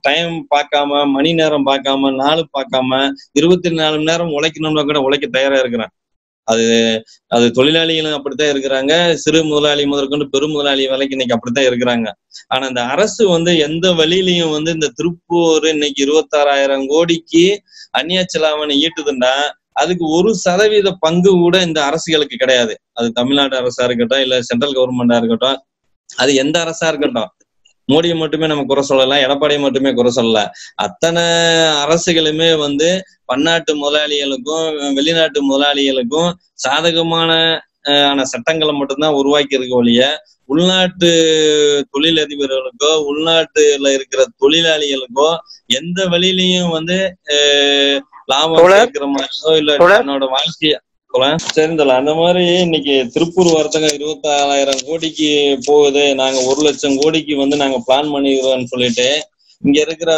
டைம் பார்க்காம மணி நேரம் பார்க்காம நாள் பார்க்காம இருபத்தி நாலு மணி நேரம் உழைக்கணும்னா கூட உழைக்க தயாரா இருக்கிறேன். அது அது தொழிலாளிகளும் அப்படித்தான் இருக்கிறாங்க. சிறு முதலாளி முதற்கொண்டு பெரும் முதலாளி வரைக்கும் இன்னைக்கு அப்படித்தான் இருக்கிறாங்க. ஆனா இந்த அரசு வந்து எந்த வழியிலையும் வந்து இந்த திருப்பூர் இன்னைக்கு இருபத்தாறாயிரம் கோடிக்கு அந்நிய செலாவணி ஈட்டுதுன்னா அதுக்கு ஒரு சதவீத பங்கு கூட இந்த அரசுகளுக்கு கிடையாது. அது தமிழ்நாடு அரசா இருக்கட்டும் இல்ல சென்ட்ரல் கவர்மெண்டா இருக்கட்டும் அது எந்த அரசா இருக்கட்டும். மோடியை மட்டுமே நம்ம குறை சொல்லலாம் எடப்பாடியை மட்டுமே குறை சொல்லலாம் அத்தனை அரசுகளுமே வந்து பன்னாட்டு முதலாளிகளுக்கும் வெளிநாட்டு முதலாளிகளுக்கும் சாதகமான ஆன சட்டங்களை மட்டும்தான் உருவாக்கி இருக்க ஒழிய உள்நாட்டு தொழிலதிபர்களுக்கோ உள்நாட்டுல இருக்கிற தொழிலாளிகளுக்கோ எந்த வழியிலையும் வந்து லாபம் தோழர். சேர்க்கிற மாதிரியோ இல்ல. தன்னோட வாழ்க்கைய தெரிந்தல. அந்த மாதிரி இன்னைக்கு திருப்பூர் வர்த்தகம் இருபத்தாறாயிரம் கோடிக்கு போகுது. நாங்க ஒரு லட்சம் கோடிக்கு வந்து நாங்க பிளான் பண்ணிக்கிறோம்னு சொல்லிட்டு இங்க இருக்கிற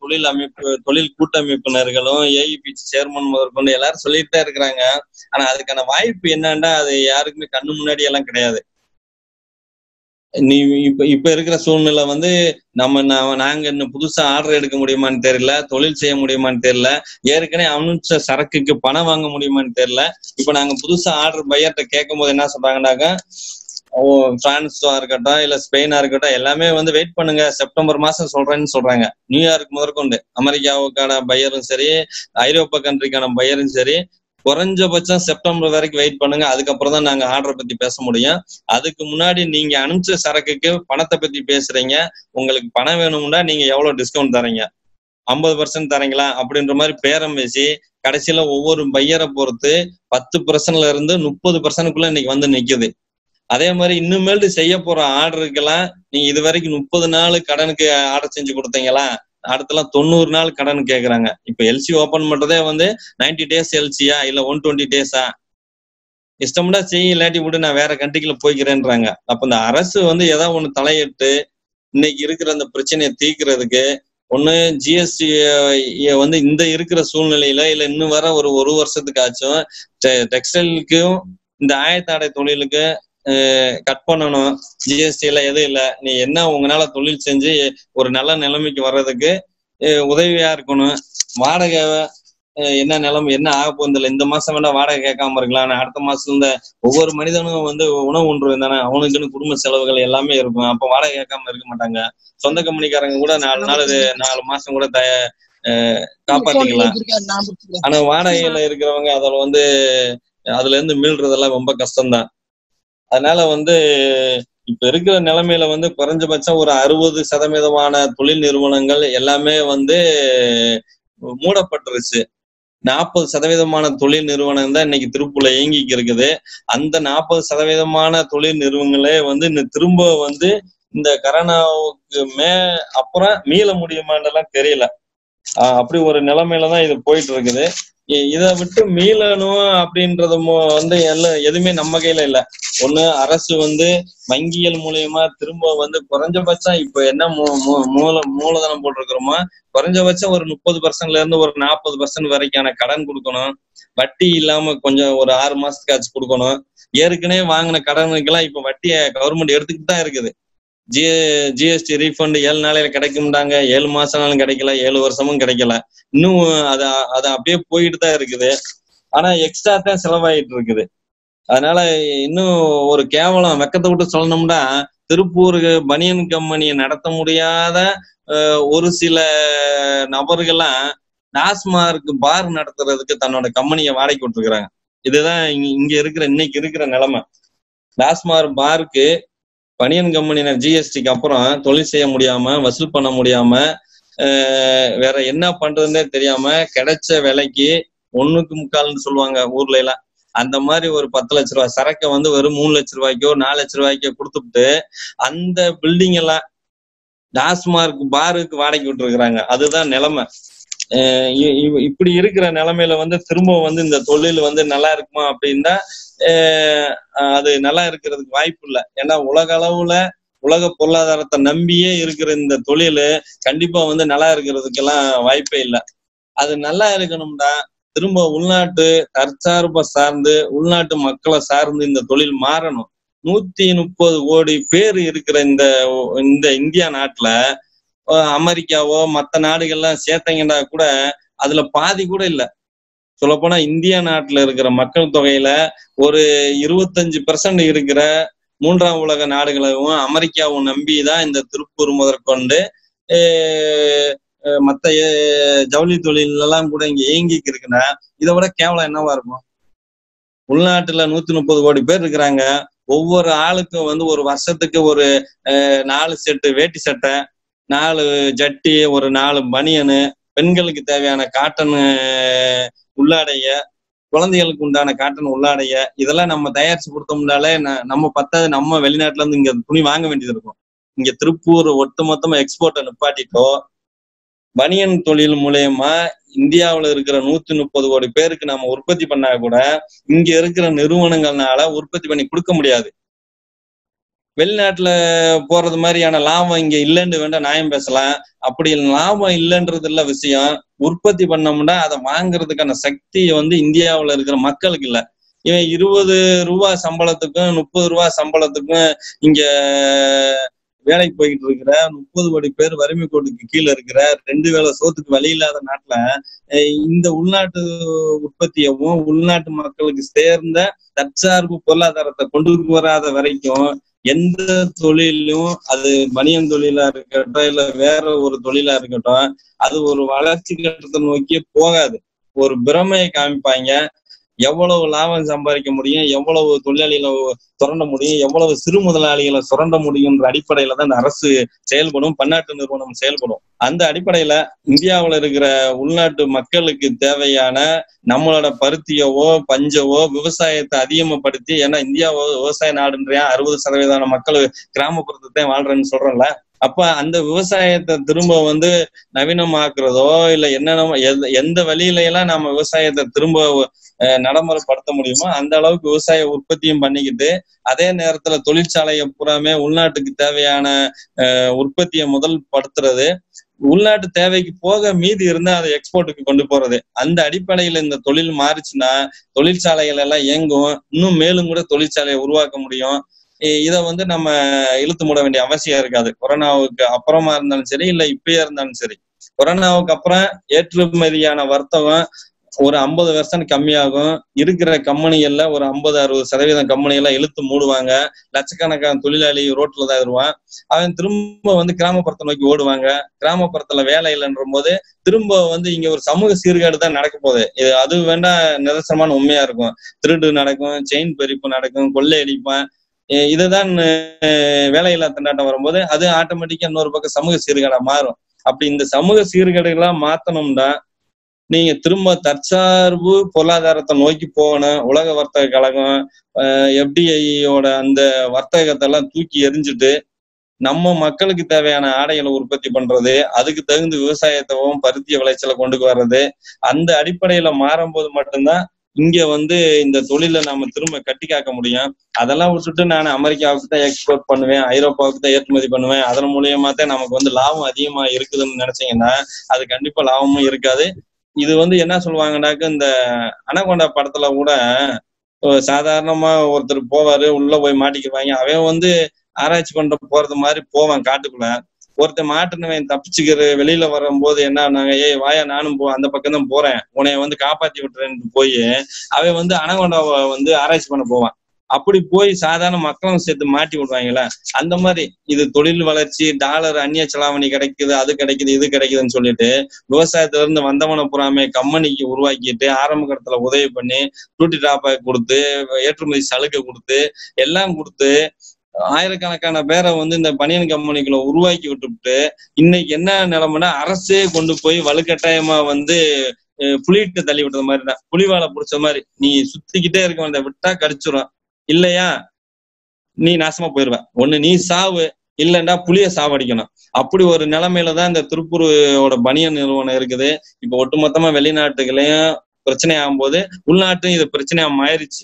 தொழில் அமைப்பு தொழில் கூட்டமைப்பினர்களும் ஏஇபி சேர்மன் முதற்கொண்டு எல்லாரும் சொல்லிட்டு தான் இருக்கிறாங்க. ஆனா அதுக்கான வாய்ப்பு என்னன்னா அது யாருக்குமே கண்ணு முன்னாடி எல்லாம் கிடையாது. நீ இப்ப இப்ப இருக்கிற சூழ்நிலை வந்து நம்ம நாங்க இன்னும் புதுசா ஆர்டர் எடுக்க முடியுமான்னு தெரியல தொழில் செய்ய முடியுமான்னு தெரியல ஏற்கனவே அனுப்பிச்ச சரக்குக்கு பணம் வாங்க முடியுமான்னு தெரியல. இப்ப நாங்க புதுசா ஆர்டர் பையர்கிட்ட கேட்கும் போது என்ன சொல்றாங்கன்னாக்கா ஓ பிரான்ஸா இருக்கட்டும் இல்ல ஸ்பெயினா இருக்கட்டும் எல்லாமே வந்து வெயிட் பண்ணுங்க செப்டம்பர் மாசம் சொல்றேன்னு சொல்றாங்க. நியூயார்க் முதற்கொண்டு அமெரிக்காவுக்கான பையரும் சரி ஐரோப்பா கண்ட்ரிக்கான பையரும் சரி குறைஞ்சபட்சம் செப்டம்பர் வரைக்கும் வெயிட் பண்ணுங்க. அதுக்கப்புறம் தான் நாங்க ஆர்டரை பத்தி பேச முடியும். அதுக்கு முன்னாடி நீங்க அனுப்பிச்ச சரக்குக்கு பணத்தை பத்தி பேசுறீங்க. உங்களுக்கு பணம் வேணும்னா நீங்க எவ்வளவு டிஸ்கவுண்ட் தரீங்க? ஐம்பது பர்சன்ட் தரீங்களா? அப்படின்ற மாதிரி பேரம் பேசி கடைசியில ஒவ்வொரு பையரை பொறுத்து பத்து பர்சன்ட்ல இருந்து முப்பது பர்சன்ட்குள்ள இன்னைக்கு வந்து நிக்குது. அதே மாதிரி இன்னுமேல் செய்ய போற ஆர்டருக்கெல்லாம் நீங்க இது வரைக்கும் முப்பது நாள் கடனுக்கு ஆர்டர் செஞ்சு கொடுத்தீங்களா? அடுத்தலாம் தொண்ணூறு நாள் கடன் கேக்குறாங்க. இப்ப எல்சி ஓபன் பண்றதே வந்து 90 டேஸ் எல்சியா இல்ல ஒன் டுவெண்ட்டி டேஸா இஷ்டம்டா செய்ய இல்லாட்டி விட்டு நான் வேற கண்ட்ரிக்குள்ள போய்க்கிறேன்றாங்க. அப்ப இந்த அரசு வந்து ஏதாவது ஒண்ணு தலையிட்டு இன்னைக்கு இருக்கிற அந்த பிரச்சனையை தீர்க்கிறதுக்கு ஒண்ணு ஜிஎஸ்டி வந்து இந்த இருக்கிற சூழ்நிலையில இல்ல இன்னும் வர ஒரு ஒரு வருஷத்துக்காச்சும் டெக்ஸ்டைலுக்கும் இந்த ஆயத்தாடை தொழிலுக்கு கட் பண்ணணும். ஜிஎஸ்டி எல்லாம் எதுவும் இல்லை. நீ என்ன உங்களால தொழில் செஞ்சு ஒரு நல்ல நிலைமைக்கு வர்றதுக்கு உதவியா இருக்கணும். வாடகை என்ன நிலைமை என்ன ஆக போகுதில்ல இந்த மாசம் வேணா வாடகை கேட்காம இருக்கலாம். ஆனா அடுத்த மாசத்துல இந்த ஒவ்வொரு மனிதனும் வந்து உணவு ஒன்று தானே. அவனுக்குன்னு குடும்ப செலவுகள் எல்லாமே இருக்கும். அப்ப வாடகை கேட்காம இருக்க மாட்டாங்க. சொந்த கம்பெனிக்காரங்க கூட நாலு நாள் நாலு மாசம் கூட தய காப்பாத்திக்கலாம். ஆனா வாடகையில இருக்கிறவங்க அதுல வந்து அதுல இருந்து மீள்றதெல்லாம் ரொம்ப கஷ்டம்தான். அதனால வந்து இப்ப இருக்கிற நிலைமையில வந்து குறைஞ்சபட்சம் ஒரு அறுபது சதவீதமான தொழில் நிறுவனங்கள் எல்லாமே வந்து மூடப்பட்டுருச்சு. நாற்பது சதவீதமான தொழில் நிறுவனம் தான் இன்னைக்கு திருப்பூர்ல இயங்கிக்கு இருக்குது. அந்த நாற்பது சதவீதமான தொழில் நிறுவனங்களே வந்து இன்னும் திரும்ப வந்து இந்த கரோனாவுக்கு மே அப்புறம் மீள முடியுமான்றலாம் தெரியல. அப்படி ஒரு நிலைமையில தான் இது போயிட்டு இருக்குது. இதை விட்டு மீளணும் அப்படின்றது வந்து எல்லாம் எதுவுமே நம்ம கையில இல்ல. ஒண்ணு அரசு வந்து வங்கிகள் மூலியமா திரும்ப வந்து குறைஞ்சபட்சம் இப்ப என்ன மூ- மூல மூலதனம் போட்டிருக்கிறோமோ குறைஞ்சபட்சம் ஒரு முப்பது பர்சன்ட்ல இருந்து ஒரு நாற்பது பர்சன்ட் வரைக்கான கடன் கொடுக்கணும். வட்டி இல்லாம கொஞ்சம் ஒரு ஆறு மாசத்துக்காச்சும் கொடுக்கணும். ஏற்கனவே வாங்கின கடனுக்கெல்லாம் இப்ப வட்டியை கவர்மெண்ட் எடுத்துக்கிட்டு தான் இருக்குது. ஜி ஜிஎஸ்டி ரீஃபண்ட் ஏழு நாளையில கிடைக்கும்டாங்க. ஏழு மாசம்னாலும் கிடைக்கல ஏழு வருஷமும் கிடைக்கல. இன்னும் அது அது அப்படியே போயிட்டு தான் இருக்குது. ஆனா எக்ஸ்ட்ரா தான் செலவாயிட்டு இருக்குது அதனால இன்னும் ஒரு கேவலம் வெக்கத்தை விட்டு சொல்லணும்னா திருப்பூர் பனியன் கம்பெனியை நடத்த முடியாத ஒரு சில நபர்கள்லாம் டாஸ்மார்க் பார் நடத்துறதுக்கு தன்னோட கம்பெனியை வாடகைக்கு விட்டுருக்குறாங்க இதுதான் இங்க- இங்க இருக்கிற இன்னைக்கு இருக்கிற நிலைமை. டாஸ்மார்க் பாருக்கு பனியன் கம்பெனியினர் ஜிஎஸ்டிக்கு அப்புறம் தொழில் செய்ய முடியாம வசூல் பண்ண முடியாம வேற என்ன பண்றதுன்னே தெரியாம கிடைச்ச விலைக்கு ஒண்ணுக்கு முக்கால்னு சொல்லுவாங்க ஊர்ல எல்லாம். அந்த மாதிரி ஒரு பத்து லட்ச ரூபாய் சரக்கை வந்து வெறும் மூணு லட்ச ரூபாய்க்கோ நாலு லட்ச ரூபாய்க்கோ கொடுத்துட்டு அந்த பில்டிங் எல்லாம் டாஸ்மார்க் பாருக்கு வாடகை விட்டுருக்குறாங்க. அதுதான் நிலைமை. இ- இப்படி இருக்கிற நிலைமையில வந்து திரும்ப வந்து இந்த தொழில் வந்து நல்லா இருக்குமா அப்படின்னா அது நல்லா இருக்கிறதுக்கு வாய்ப்பு இல்லை. ஏன்னா உலக அளவுல உலக பொருளாதாரத்தை நம்பியே இருக்கிற இந்த தொழில் கண்டிப்பா வந்து நல்லா இருக்கிறதுக்கெல்லாம் வாய்ப்பே இல்லை. அது நல்லா இருக்கணும்னா திரும்ப உள்நாட்டு தற்சார்பை சார்ந்து உள்நாட்டு மக்களை சார்ந்து இந்த தொழில் மாறணும். நூத்தி முப்பது கோடி பேர் இருக்கிற இந்த இந்த இந்தியா நாட்டுல அமெரிக்காவோ மத்த நாடுகள்லாம் சேர்த்தீங்கன்னா கூட அதுல பாதி கூட இல்ல. சொல்லப்போனா இந்தியா நாட்டுல இருக்கிற மக்கள் தொகையில ஒரு இருபத்தஞ்சு பெர்சன்ட் இருக்கிற மூன்றாம் உலக நாடுகளையும் அமெரிக்காவும் நம்பி தான் இந்த திருப்பூர் முதற்கொண்டு மற்ற மத்த ஜவுளி தொழில் எல்லாம் கூட இங்க இயங்கிக்கு இருக்குன்னா இதை விட கேவலம் என்னவா இருக்கும்? உள்நாட்டுல நூத்தி முப்பது கோடி பேர் இருக்கிறாங்க. ஒவ்வொரு ஆளுக்கும் வந்து ஒரு வருஷத்துக்கு ஒரு நாலு செட்டு வேட்டி சட்டை நாலு ஜட்டி ஒரு நாலு பனியனு பெண்களுக்கு தேவையான காட்டன் உள்ளாடைய குழந்தைகளுக்கு உண்டான காட்டன் உள்ளாடைய இதெல்லாம் நம்ம தயாரிச்சு கொடுத்தோம்னாலே நம்ம பத்தாவது நம்ம வெளிநாட்டுல இருந்து இங்க துணி வாங்க வேண்டியது இருக்கும். இங்க திருப்பூர் ஒட்டுமொத்தமா எக்ஸ்போர்ட்டை நிப்பாட்டிட்டோ பனியன் தொழில் மூலயமா இந்தியாவுல இருக்கிற நூத்தி முப்பது கோடி பேருக்கு நம்ம உற்பத்தி பண்ணா கூட இங்க இருக்கிற நிறுவனங்கள்னால உற்பத்தி பண்ணி கொடுக்க முடியாது. வெளிநாட்டுல போறது மாதிரியான லாபம் இங்க இல்லைன்னு வேண்டாம் நியாயம் பேசலாம்? அப்படி லாபம் இல்லைன்றது இல்ல விஷயம். உற்பத்தி பண்ணோம்னா அதை வாங்குறதுக்கான சக்தி வந்து இந்தியாவுல இருக்கிற மக்களுக்கு இல்ல. இவன் இருபது ரூபா சம்பளத்துக்கும் முப்பது ரூபா சம்பளத்துக்கும் இங்க வேலைக்கு போய்கிட்டு இருக்கிற முப்பது கோடி பேர் வறுமை கோட்டுக்கு கீழே இருக்கிற ரெண்டு வேளை சோத்துக்கு வழி இல்லாத நாட்டுல இந்த உள்நாட்டு உற்பத்தியவும் உள்நாட்டு மக்களுக்கு சேர்ந்த தற்சார்பு பொருளாதாரத்தை கொண்டு வராத வரைக்கும் எந்த தொழிலும் அது மணியம் தொழிலா இருக்கட்டும் இல்ல வேற ஒரு தொழிலா இருக்கட்டும் அது ஒரு வளர்ச்சி கட்டத்தை நோக்கி போகாது. ஒரு பிரமையை காமிப்பாங்க. எவ்வளவு லாபம் சம்பாதிக்க முடியும் எவ்வளவு தொழிலாளிகளை சுரண்ட முடியும் எவ்வளவு சிறு முதலாளிகளை சுரண்ட முடியும்ன்ற அடிப்படையில தான் இந்த அரசு செயல்படும் பன்னாட்டு நிறுவனம் செயல்படும். அந்த அடிப்படையில இந்தியாவில் இருக்கிற உள்நாட்டு மக்களுக்கு தேவையான நம்மளோட பருத்தியவோ பஞ்சவோ விவசாயத்தை அதிகமப்படுத்தி ஏன்னா இந்தியா விவசாய நாடுன்றியா அறுபது சதவீதமான மக்கள் கிராமப்புறத்தை வாழ்றேன்னு சொல்றேன்ல அப்ப அந்த விவசாயத்தை திரும்ப வந்து நவீனமாக்குறதோ இல்ல என்னென்ன எந்த- எந்த வழியில எல்லாம் நம்ம விவசாயத்தை திரும்ப நடைமுறைப்படுத்த முடியுமோ அந்த அளவுக்கு விவசாய உற்பத்தியும் பண்ணிக்கிட்டு அதே நேரத்துல தொழிற்சாலையை புறாமே உள்நாட்டுக்கு தேவையான உற்பத்தியை முதல் படுத்துறது. உள்நாட்டு தேவைக்கு போக மீதி இருந்தா அதை எக்ஸ்போர்ட்டுக்கு கொண்டு போறது. அந்த அடிப்படையில இந்த தொழில் மாறிச்சுன்னா தொழிற்சாலைகள் எல்லாம் இயங்கும். இன்னும் மேலும் கூட தொழிற்சாலையை உருவாக்க முடியும். இதை வந்து நம்ம இழுத்து மூட வேண்டிய அவசியம் இருக்காது. கொரோனாவுக்கு அப்புறமா இருந்தாலும் சரி இல்ல இப்பயே இருந்தாலும் சரி. கொரோனாவுக்கு அப்புறம் ஏற்றுமதியான வர்த்தகம் ஒரு ஐம்பது வருஷம் கம்மியாகும். இருக்கிற கம்பெனிகள்ல ஒரு ஐம்பது அறுபது சதவீதம் கம்பெனி எல்லாம் இழுத்து மூடுவாங்க. லட்சக்கணக்கான தொழிலாளி ரோட்ல தான் வருவான். அவன் திரும்ப வந்து கிராமப்புறத்தை நோக்கி ஓடுவாங்க. கிராமப்புறத்துல வேலை இல்லைன்ற போது திரும்ப வந்து இங்க ஒரு சமூக சீர்கேடு தான் நடக்க போகுது. இது அது வேண்டாம் நிதர்சனமான உண்மையா இருக்கும். திருடு நடக்கும் செயின் பறிப்பு நடக்கும் கொள்ளை அடிப்பான். இதுதான் வேலையில்லா திண்டாட்டம் வரும்போது அது ஆட்டோமேட்டிக்கா இன்னொரு பக்கம் சமூக சீர்கேடா மாறும். அப்படி இந்த சமூக சீர்கேடுகளா மாத்தணும்னா நீங்க திரும்ப தற்சார்பு பொருளாதாரத்தை நோக்கி போகணும். உலக வர்த்தக கழகம் எஃப்டிஐயோட அந்த வர்த்தகத்தை எல்லாம் தூக்கி எரிஞ்சுட்டு நம்ம மக்களுக்கு தேவையான ஆடைகளை உற்பத்தி பண்றது அதுக்கு தகுந்த விவசாயத்தவும் பருத்திய விளைச்சலை கொண்டு வர்றது அந்த அடிப்படையில மாறும்போது மட்டும்தான் இங்க வந்து இந்த தொழிலை நாம திரும்ப கட்டி காக்க முடியும். அதெல்லாம் விட்டுட்டு நான் அமெரிக்காவுக்கு தான் எக்ஸ்போர்ட் பண்ணுவேன் ஐரோப்பாவுக்கு தான் ஏற்றுமதி பண்ணுவேன். அதன் மூலியமா தான் நமக்கு வந்து லாபம் அதிகமா இருக்குதுன்னு நினைச்சீங்கன்னா அது கண்டிப்பா லாபமும் இருக்காது. இது வந்து என்ன சொல்லுவாங்கன்னாக்க இந்த அனகொண்டா படத்துல கூட சாதாரணமா ஒருத்தர் போவாரு உள்ள போய் மாட்டிக்குவாங்க. அவன் வந்து ஆராய்ச்சி பண்ற போறது மாதிரி போவான் காட்டுக்குள்ள. ஒருத்தன் மாட்டினவன் தப்பிச்சுக்கிற வெளியில வரும்போது என்ன நாங்க ஏய் வாயா நானும் போ அந்த பக்கம் தான் போறேன். உனைய வந்து காப்பாத்தி விட்டுறேன்னு போய் அவன் வந்து அனகொண்டாவை வந்து ஆராய்ச்சி பண்ண போவான். அப்படி போய் சாதாரண மக்களும் சேர்த்து மாட்டி விடுவாங்கல்ல அந்த மாதிரி இது தொழில் வளர்ச்சி டாலர் அந்நிய செலாவணி கிடைக்குது அது கிடைக்குது இது கிடைக்குதுன்னு சொல்லிட்டு விவசாயத்துல இருந்து வந்தவன புறாமே கம்பெனிக்கு உருவாக்கிட்டு ஆரம்ப கட்டத்துல உதவி பண்ணி டூட்டி டாப்பை கொடுத்து ஏற்றுமதி சலுகை கொடுத்து எல்லாம் கொடுத்து ஆயிரக்கணக்கான பேரை வந்து இந்த பனியன் கம்பெனிக்குள்ள உருவாக்கி விட்டுவிட்டு இன்னைக்கு என்ன நிலைமைனா அரசே கொண்டு போய் வலுக்கட்டாயமா வந்து அஹ், புலிட்டு தள்ளி விட்டது மாதிரி தான். புலிவாலை புடிச்ச மாதிரி. நீ சுத்திக்கிட்டே இருக்க வேண்டிய விட்டா கடிச்சிரும். இல்லையா? நீ நாசமா போயிருவ ஒண்ணு நீ சாவு. இல்லைண்டா புளிய சாவடிக்கணும். அப்படி ஒரு நிலைமையில தான் இந்த திருப்பூரோட பனியன் நிறுவனம் இருக்குது. இப்ப ஒட்டுமொத்தமா வெளிநாட்டுகளையும் பிரச்சனை ஆகும்போது உள்நாட்டும் இது பிரச்சனையா மாறிடுச்சு.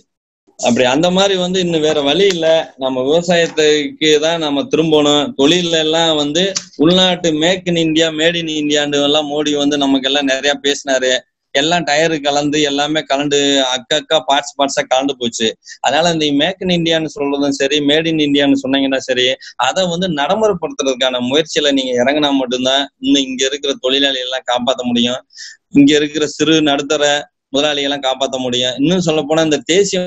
அப்படி அந்த மாதிரி வந்து இன்னும் வேற வழி இல்ல. நம்ம விவசாயத்துக்கு தான் நம்ம திரும்பணும். தொழில்ல எல்லாம் வந்து உள்நாட்டு make in India made in இந்தியான்னு எல்லாம் மோடி வந்து நமக்கு எல்லாம் நிறைய பேசினாரு. எல்லாம் டயரு கலந்து எல்லாமே கலந்து அக்கா பார்ட்ஸ் பார்ட்ஸா கலந்து போச்சு. அதனால இந்த மேக் இன் இந்தியான்னு சொல்றதும் சரி மேட் இன் இந்தியான்னு சொன்னீங்கன்னா சரி அதை வந்து நடைமுறைப்படுத்துறதுக்கான முயற்சியில நீங்க இறங்கினா மட்டும்தான் இன்னும் இங்க இருக்கிற தொழிலாளி எல்லாம் காப்பாற்ற முடியும். இங்க இருக்கிற சிறு நடுத்தர முதலாளி எல்லாம் காப்பாற்ற முடியும். இன்னும் சொல்ல போனா இந்த தேசிய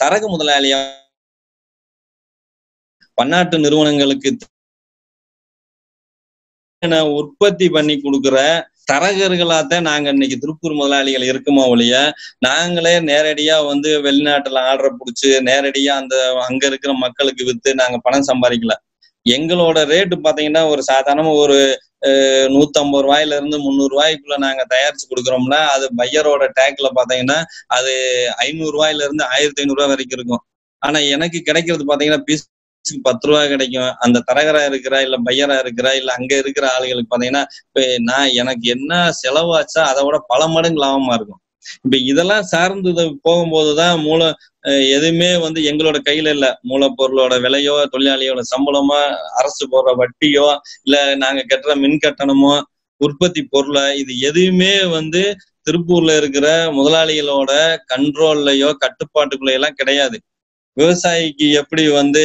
தரகு முதலாளியா பன்னாட்டு நிறுவனங்களுக்கு உற்பத்தி பண்ணி கொடுக்குற தரகர்களாத்தான் நாங்க இன்னைக்கு திருப்பூர் முதலாளிகள் இருக்குமா ஒழிய நாங்களே நேரடியா வந்து வெளிநாட்டுல ஆர்டர் புடிச்சு நேரடியா அந்த அங்க இருக்கிற மக்களுக்கு வித்து நாங்க பணம் சம்பாதிக்கல. எங்களோட ரேட்டு பாத்தீங்கன்னா ஒரு சாதாரண ஒரு நூத்தம்பது ரூபாயில இருந்து முந்நூறு ரூபாய்க்குள்ள நாங்க தயாரிச்சு கொடுக்குறோம்னா அது பையரோட டேக்ல பாத்தீங்கன்னா அது ஐநூறு ரூபாயில இருந்து ஆயிரத்தி ஐநூறு ரூபாய் வரைக்கும் இருக்கும். ஆனா எனக்கு கிடைக்கிறது பாத்தீங்கன்னா பீஸ் பத்து ரூபா கிடைக்கும். அந்த தரகரா இருக்கிறா இல்ல பையரா இருக்கிறா இல்ல அங்க இருக்கிற ஆளுகளுக்கு பாத்தீங்கன்னா நான் எனக்கு என்ன செலவாச்சா அதை விட பல மடங்கு லாபமா இருக்கும். இப்ப இதெல்லாம் சார்ந்து போகும்போதுதான் மூல எதுவுமே வந்து எங்களோட கையில இல்ல. மூலப்பொருளோட விலையோ தொழிலாளியோட சம்பளமோ அரசு போடுற வட்டியோ இல்ல நாங்க கட்டுற மின் கட்டணமோ உற்பத்தி பொருளை இது எதுவுமே வந்து திருப்பூர்ல இருக்கிற முதலாளிகளோட கண்ட்ரோல்லையோ கட்டுப்பாட்டுக்குள்ள எல்லாம் கிடையாது. விவசாயிக்கு எப்படி வந்து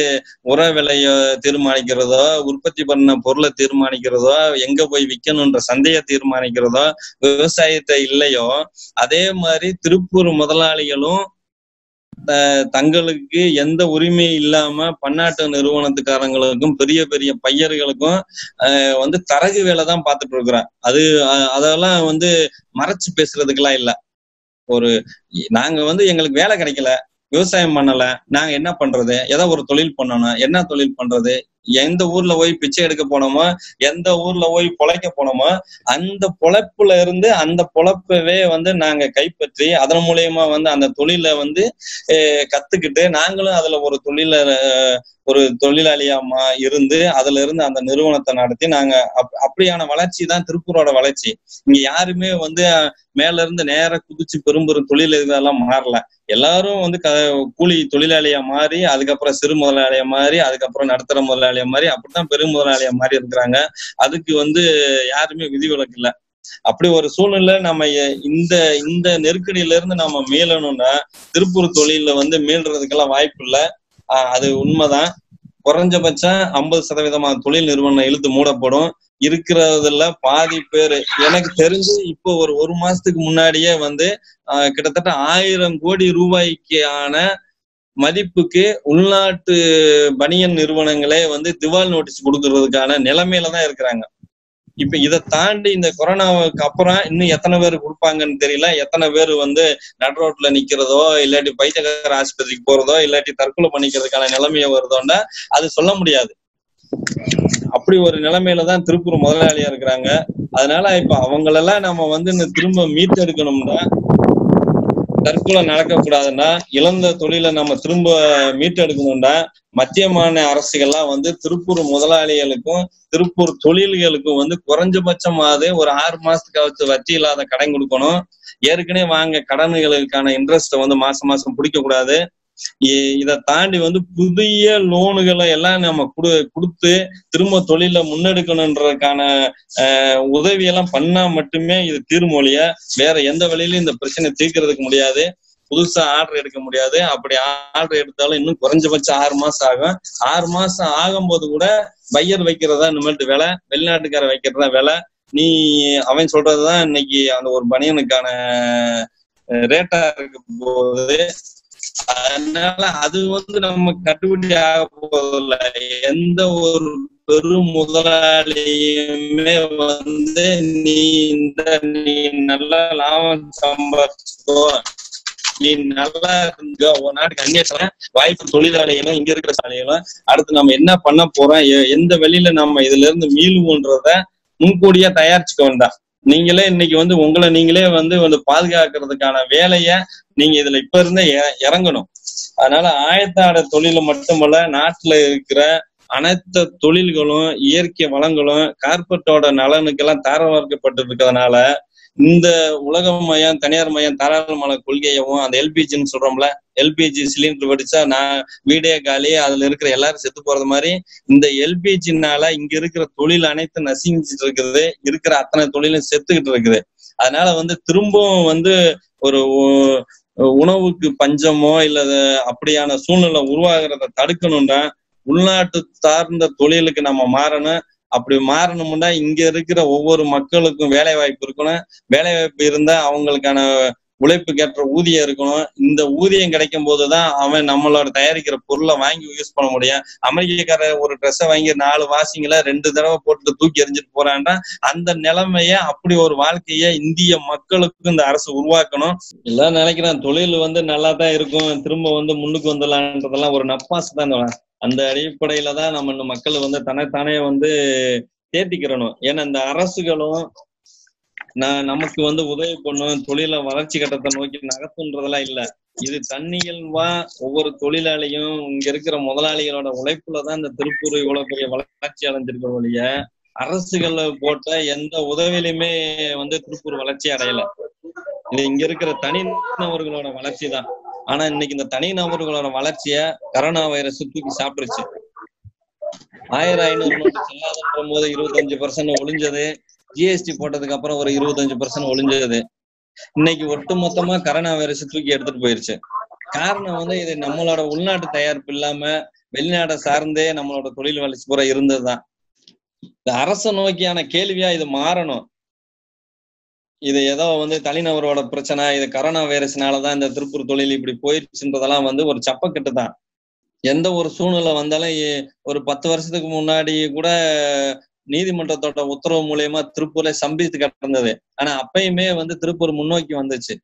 உர விலைய தீர்மானிக்கிறதோ உற்பத்தி பண்ண பொருளை தீர்மானிக்கிறதோ எங்க போய் விற்கணுன்ற சந்தையை தீர்மானிக்கிறதோ விவசாயத்தை இல்லையோ அதே மாதிரி திருப்பூர் முதலாளிகளும் தங்களுக்கு எந்த உரிமை இல்லாம பன்னாட்டு நிறுவனத்துக்காரங்களுக்கும் பெரிய பெரிய பையர்களுக்கும் வந்து தரகு வேலை தான் பார்த்துட்டு இருக்கிறேன். அது அதெல்லாம் வந்து மறைச்சு பேசுறதுக்கெல்லாம் இல்லை. ஒரு நாங்க வந்து எங்களுக்கு வேலை கிடைக்கல. விவசாயம் பண்ணல. நாங்க என்ன பண்றது? ஏதோ ஒரு தொழில் பண்ணணும். என்ன தொழில் பண்றது? எந்த ஊர்ல போய் பிச்சை எடுக்க போனோமோ எந்த ஊர்ல போய் பொழைக்க போனோமோ அந்த பொழைப்புல இருந்து அந்த பொழப்பவே வந்து நாங்க கைப்பற்றி அதன் மூலியமா வந்து அந்த தொழிலை வந்து கத்துக்கிட்டு நாங்களும் அதுல ஒரு தொழில ஒரு தொழிலாளியா மா- இருந்து அதுல இருந்து அந்த நிறுவனத்தை நடத்தி நாங்க அப்- அப்படியான வளர்ச்சி தான் திருப்பூரோட வளர்ச்சி. இங்க யாருமே வந்து மேல இருந்து நேர குதிச்சு பெரும்பெரும் தொழில் இதெல்லாம் மாறல. எல்லாரும் வந்து க கூலி தொழிலாளியா மாறி அதுக்கப்புறம் சிறு முதலாளியா மாறி அதுக்கப்புறம் நடுத்தர முதலாளியா மாறி அப்படித்தான் பெரும் முதலாளியா மாறி இருக்கிறாங்க. அதுக்கு வந்து யாருமே விதிவிலக்கு இல்லை அப்படி ஒரு சூழ்நிலை நம்ம இந்த இந்த நெருக்கடியில இருந்து நம்ம மீளணும்னா திருப்பூர் தொழில வந்து மீள்றதுக்கெல்லாம் வாய்ப்பு இல்லை. அது உண்மைதான். குறைஞ்சபட்சம் ஐம்பது சதவீதமான தொழில் நிறுவனம் இழுத்து மூடப்படும். இருக்கிறதுல பாதி பேர் எனக்கு தெரிஞ்சு இப்போ ஒரு ஒரு மாசத்துக்கு முன்னாடியே வந்து கிட்டத்தட்ட ஆயிரம் கோடி ரூபாய்க்கான மதிப்புக்கு உள்நாட்டு பனியன் நிறுவனங்களே வந்து திவால் நோட்டீஸ் கொடுக்கறதுக்கான நிலைமையில தான் இருக்கிறாங்க. இப்ப இதை தாண்டி இந்த கொரோனாவுக்கு அப்புறம் இன்னும் எத்தனை பேர் கொடுப்பாங்கன்னு தெரியல. எத்தனை பேர் வந்து நட் ரோட்ல நிக்கிறதோ இல்லாட்டி பைத்தியக்கார ஆஸ்பத்திரிக்கு போறதோ இல்லாட்டி தற்கொலை பண்ணிக்கிறதுக்கான நிலைமைய வருதோன்னா அது சொல்ல முடியாது. அப்படி ஒரு நிலைமையில தான் திருப்பூர் முதலாளியா இருக்கிறாங்க. அதனால இப்ப அவங்களெல்லாம் நம்ம வந்து திரும்ப மீட்டெடுக்கணும்னா தற்கொலை நடக்கக்கூடாதுன்னா இழந்த தொழிலை நம்ம திரும்ப மீட்டெடுக்கணும்னா மத்திய மாநில அரசுகள்லாம் வந்து திருப்பூர் முதலாளிகளுக்கும் திருப்பூர் தொழில்களுக்கும் வந்து குறைஞ்சபட்சமாவது ஒரு ஆறு மாசத்துக்கு வட்டி இல்லாத கடன் கொடுக்கணும். ஏற்கனவே வாங்க கடன்களுக்கான இன்ட்ரெஸ்ட்டை வந்து மாசம் மாசம் பிடிக்க கூடாது இதை தாண்டி வந்து புதிய லோனுகளை எல்லாம் நம்ம குடு கொடுத்து திரும்ப தொழில முன்னெடுக்கணுன்றதுக்கான உதவியெல்லாம் பண்ணா மட்டுமே இது தீர்மொழிய வேற எந்த வழியிலும் இந்த பிரச்சனை தீர்க்கறதுக்கு முடியாது. புதுசா ஆர்டர் எடுக்க முடியாது. அப்படி ஆர்டர் எடுத்தாலும் இன்னும் குறைஞ்சபட்சம் ஆறு மாசம் ஆகும். ஆறு மாசம் ஆகும்போது கூட பையர் வைக்கிறதா இனிமேட்டு விலை வெளிநாட்டுக்கார வைக்கிறதா விலை. நீ அவன் சொல்றதுதான் இன்னைக்கு அந்த ஒரு பனியனுக்கான ரேட்டா இருக்க போகுது அதனால அது வந்து நம்ம கட்டுப்படி ஆக போதில்ல எந்த ஒரு பெரும் முதலாளியுமே வந்து நீ இந்த நீ நல்ல லாபம் சம்பாதிச்சுக்கோ நீ நல்லா இருங்க. ஒரு நாட்டுக்கு அந்நிய வாய்ப்பு தொழிலாளிகளும் இங்க இருக்கிற சாலைகளும். அடுத்து நம்ம என்ன பண்ண போறோம்? எ- எந்த வெளியில நம்ம இதுல இருந்து மீளுவோன்றத முன்கூடியா தயாரிச்சுக்க வேண்டாம். நீங்களே இன்னைக்கு வந்து உங்களை நீங்களே வந்து வந்து பாதுகாக்கிறதுக்கான வேலைய நீங்க இதுல இப்ப இருந்தே இறங்கணும். அதனால ஆயத்தாட தொழில மட்டுமல்ல நாட்டுல இருக்கிற அனைத்து தொழில்களும் இயற்கை வளங்களும் கார்பரேட்டோட நலனுக்கெல்லாம் தாரவார்க்கப்பட்டு இருக்கிறதுனால இந்த உலக மயம் தனியார் மயம் தாராளமான கொள்கையவும் அந்த எல்பிஜின்னு சொல்றோம்ல எல்பிஜி சிலிண்டர் வெடிச்சா நான் வீடே காலி அதுல இருக்கிற எல்லாரும் செத்து போறது மாதிரி இந்த எல்பிஜினால இங்க இருக்கிற தொழில் அனைத்தும் நசிஞ்சிட்டு இருக்குது இருக்கிற அத்தனை தொழிலும் செத்துக்கிட்டு இருக்குது. அதனால வந்து திரும்பவும் வந்து ஒரு உணவுக்கு பஞ்சமோ இல்ல அப்படியான சூழ்நிலை உருவாகிறத தடுக்கணும்னா உள்நாட்டு சார்ந்த தொழிலுக்கு நம்ம மாறணும். அப்படி மாறணும்னா இங்க இருக்கிற ஒவ்வொரு மக்களுக்கும் வேலை வாய்ப்பு இருக்கணும். வேலை வாய்ப்பு இருந்தா அவங்களுக்கான உழைப்புக்கேற்ற ஊதியம் இருக்கணும். இந்த ஊதியம் கிடைக்கும் போதுதான் அவன் நம்மளோட தயாரிக்கிற பொருளை வாங்கி யூஸ் பண்ண முடியும். அமெரிக்கக்கார ஒரு ட்ரெஸ்ஸை வாங்கி நாலு வாசிங்கள ரெண்டு தடவை போட்டு தூக்கி எறிஞ்சிட்டு போறான்டா. அந்த நிலைமைய அப்படி ஒரு வாழ்க்கைய இந்திய மக்களுக்கு இந்த அரசு உருவாக்கணும். எல்லாம் நினைக்கிறேன் தொழில் வந்து நல்லா தான் இருக்கும். திரும்ப வந்து முன்னுக்கு வந்துடலான்றதெல்லாம் ஒரு நப்பாசு தான் அந்த அடிப்படையில தான் நம்ம இந்த மக்கள் வந்து தனத்தானே வந்து தேர்த்திக்கிறணும். ஏன்னா இந்த அரசுகளும் நான் நமக்கு வந்து உதவி பண்ணும் தொழில வளர்ச்சி கட்டத்தை நோக்கி நகர்த்துன்றதெல்லாம் இல்ல. இது தன்னியல்வா ஒவ்வொரு தொழிலாளியும் இங்க இருக்கிற முதலாளிகளோட உழைப்புலதான் இந்த திருப்பூர் இவ்வளவு பெரிய வளர்ச்சி அடைஞ்சிருக்கிற வழிய அரசுகள் போட்ட எந்த உதவியிலுமே வந்து திருப்பூர் வளர்ச்சி அடையல. இது இங்க இருக்கிற தனிநபர்களோட வளர்ச்சி தான். ஆனா இன்னைக்கு இந்த தனி நபர்களோட வளர்ச்சிய கரோனா வைரஸ் தூக்கி சாப்பிட்டுருச்சு. ஆயிரம் ஐநூறு நோட்டு செல்லாத போது இருபத்தஞ்சு பர்சன்ட் ஒளிஞ்சது. ஜிஎஸ்டி போட்டதுக்கு அப்புறம் ஒரு இருபத்தஞ்சு பர்சன்ட் ஒளிஞ்சது. இன்னைக்கு ஒட்டு மொத்தமா கரோனா வைரஸ் தூக்கி எடுத்துட்டு போயிருச்சு. காரணம் வந்து இது நம்மளோட உள்நாட்டு தயாரிப்பு இல்லாம வெளிநாடை சார்ந்தே நம்மளோட தொழில் வளர்ச்சி பூரா இருந்ததுதான். இந்த அரச நோக்கியான கேள்வியா இது மாறணும். இது ஏதோ வந்து தனிநபரோட பிரச்சனை இது கரோனா வைரஸ்னாலதான் இந்த திருப்பூர் தொழில் இப்படி போயிடுச்சுன்றதெல்லாம் வந்து ஒரு சப்பக்கட்டு தான். எந்த ஒரு சூழ்நிலை வந்தாலும் ஒரு பத்து வருஷத்துக்கு முன்னாடி கூட நீதிமன்றத்தோட உத்தரவு மூலியமா திருப்பூர்ல சம்பித்து கிடந்தது. ஆனா அப்பயுமே வந்து திருப்பூர் முன்னோக்கி வந்துச்சு.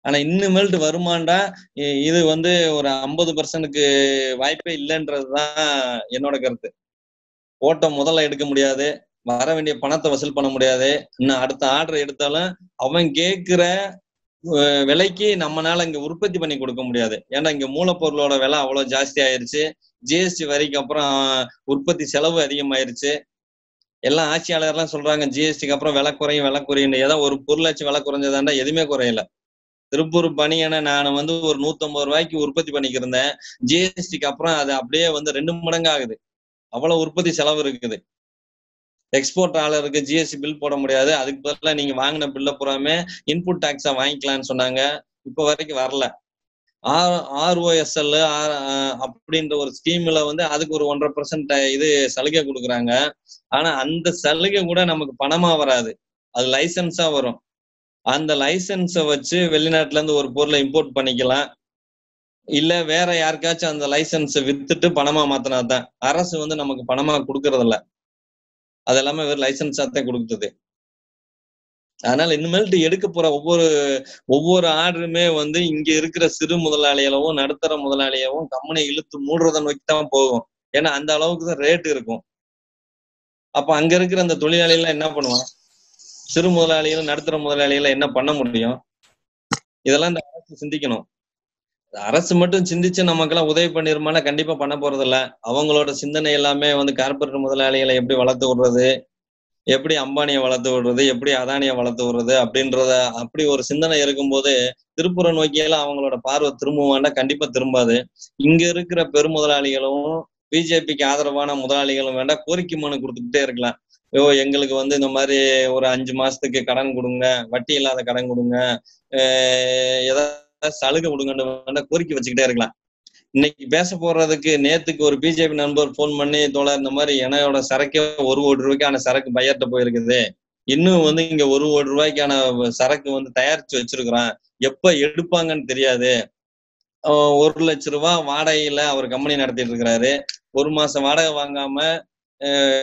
ஆனா இன்னுமேல்ட்டு வருமாண்டா இ- இது வந்து ஒரு ஐம்பது பர்சன்ட்டுக்கு வாய்ப்பே இல்லைன்றதுதான் என்னோட கருத்து. ஓட்டம் முதல்ல எடுக்க முடியாது. வர வேண்டிய பணத்தை வசூல் பண்ண முடியாது. இன்னும் அடுத்த ஆர்டர் எடுத்தாலும் அவன் கேட்கிற விலைக்கு நம்மனால இங்க உற்பத்தி பண்ணி கொடுக்க முடியாது. ஏன்னா இங்க மூலப்பொருளோட விலை அவ்வளவு ஜாஸ்தி ஆயிருச்சு. ஜிஎஸ்டி வரிக்கு அப்புறம் உற்பத்தி செலவு அதிகமாயிருச்சு. எல்லாம் ஆட்சியாளர்லாம் சொல்றாங்க ஜிஎஸ்டிக்கு அப்புறம் விலை குறையும் விலை குறையும் ஏதோ ஒரு பொருளாச்சு விலை குறைஞ்சதாண்டா எதுவுமே குறையல. திருப்பூர் பணியனை நான் வந்து ஒரு நூத்தம்பது ரூபாய்க்கு உற்பத்தி பண்ணிக்கிருந்தேன் ஜிஎஸ்டிக்கு அப்புறம் அது அப்படியே வந்து ரெண்டு மடங்கு ஆகுது அவ்வளவு உற்பத்தி செலவு இருக்குது. எக்ஸ்போர்ட் ஆளருக்கு ஜிஎஸ்டி பில் போட முடியாது. அதுக்கு பதிலா நீங்க வாங்கின பில்ல புறாமே இன்புட் டாக்ஸா வாங்கிக்கலாம்னு சொன்னாங்க. இப்ப வரைக்கும் வரல. ஆர் ஆர்ஓஎஸ்எல் அப்படின்ற ஒரு ஸ்கீம்ல வந்து அதுக்கு ஒரு ஒன்றரை பர்சன்ட் இது சலுகை கொடுக்குறாங்க. ஆனா அந்த சலுகை கூட நமக்கு பணமா வராது. அது லைசன்ஸா வரும். அந்த லைசன்ஸை வச்சு வெளிநாட்டுல இருந்து ஒரு பொருளை இம்போர்ட் பண்ணிக்கலாம். இல்ல வேற யாருக்காச்சும் அந்த லைசன்ஸை வித்துட்டு பணமா மாத்தினா தான். அரசு வந்து நமக்கு பணமா கொடுக்கறது அது எல்லாமே வெறும் லைசன்ஸா தான் கொடுக்குது அதனால இனிமேல்ட்டு எடுக்க போற ஒவ்வொரு ஒவ்வொரு ஆர்டருமே வந்து இங்க இருக்கிற சிறு முதலாளிகளவும் நடுத்தர முதலாளியாவும் கம்பெனி இழுத்து மூடுறதை நோக்கி தான் போகும். ஏன்னா அந்த அளவுக்கு தான் ரேட் இருக்கும். அப்ப அங்க இருக்கிற அந்த தொழிலாளிகள் என்ன பண்ணுவான் சிறு முதலாளிகள் நடுத்தர முதலாளிகள் என்ன பண்ண முடியும்? இதெல்லாம் இந்த அரசு சிந்திக்கணும். அரசு மட்டும் சிந்திச்சு நமக்கெல்லாம் உதவி பண்ணிருமானா கண்டிப்பா பண்ண போறது இல்ல அவங்களோட சிந்தனை எல்லாமே வந்து கார்பரேட் முதலாளிகளை எப்படி வளர்த்து விடுறது எப்படி அம்பானியை வளர்த்து விடுறது எப்படி அதானியை வளர்த்து விடுறது அப்படின்றத அப்படி ஒரு சிந்தனை இருக்கும்போது திருப்புற நோக்கியெல்லாம் அவங்களோட பார்வை திரும்புவாண்டா கண்டிப்பா திரும்பாது. இங்க இருக்கிற பெருமுதலாளிகளும் பிஜேபிக்கு ஆதரவான முதலாளிகளும் வேண்டாம் கோரிக்கை மனு கொடுத்துக்கிட்டே இருக்கலாம். ஐயோ எங்களுக்கு வந்து இந்த மாதிரி ஒரு அஞ்சு மாசத்துக்கு கடன் கொடுங்க வட்டி இல்லாத கடன் கொடுங்க ஏதாவது சலுகை கொடுங்கன்னு கோரிக்கை வச்சுக்கிட்டே இருக்கலாம். இன்னைக்கு பேச போறதுக்கு நேத்துக்கு ஒரு பிஜேபி நண்பர் போன் பண்ணி தோழர் இந்த மாதிரி என்னோட சரக்கே ஒரு கோடி ரூபாய்க்கான சரக்கு பையர்ட்ட போயிருக்குது. இன்னும் வந்து இங்க ஒரு கோடி ரூபாய்க்கான சரக்கு வந்து தயாரிச்சு வச்சிருக்கிறான். எப்ப எடுப்பாங்கன்னு தெரியாது. ஒரு லட்ச ரூபாய் வாடகையில அவர் கம்பெனி நடத்திட்டு இருக்கிறாரு. ஒரு மாசம் வாடகை வாங்காம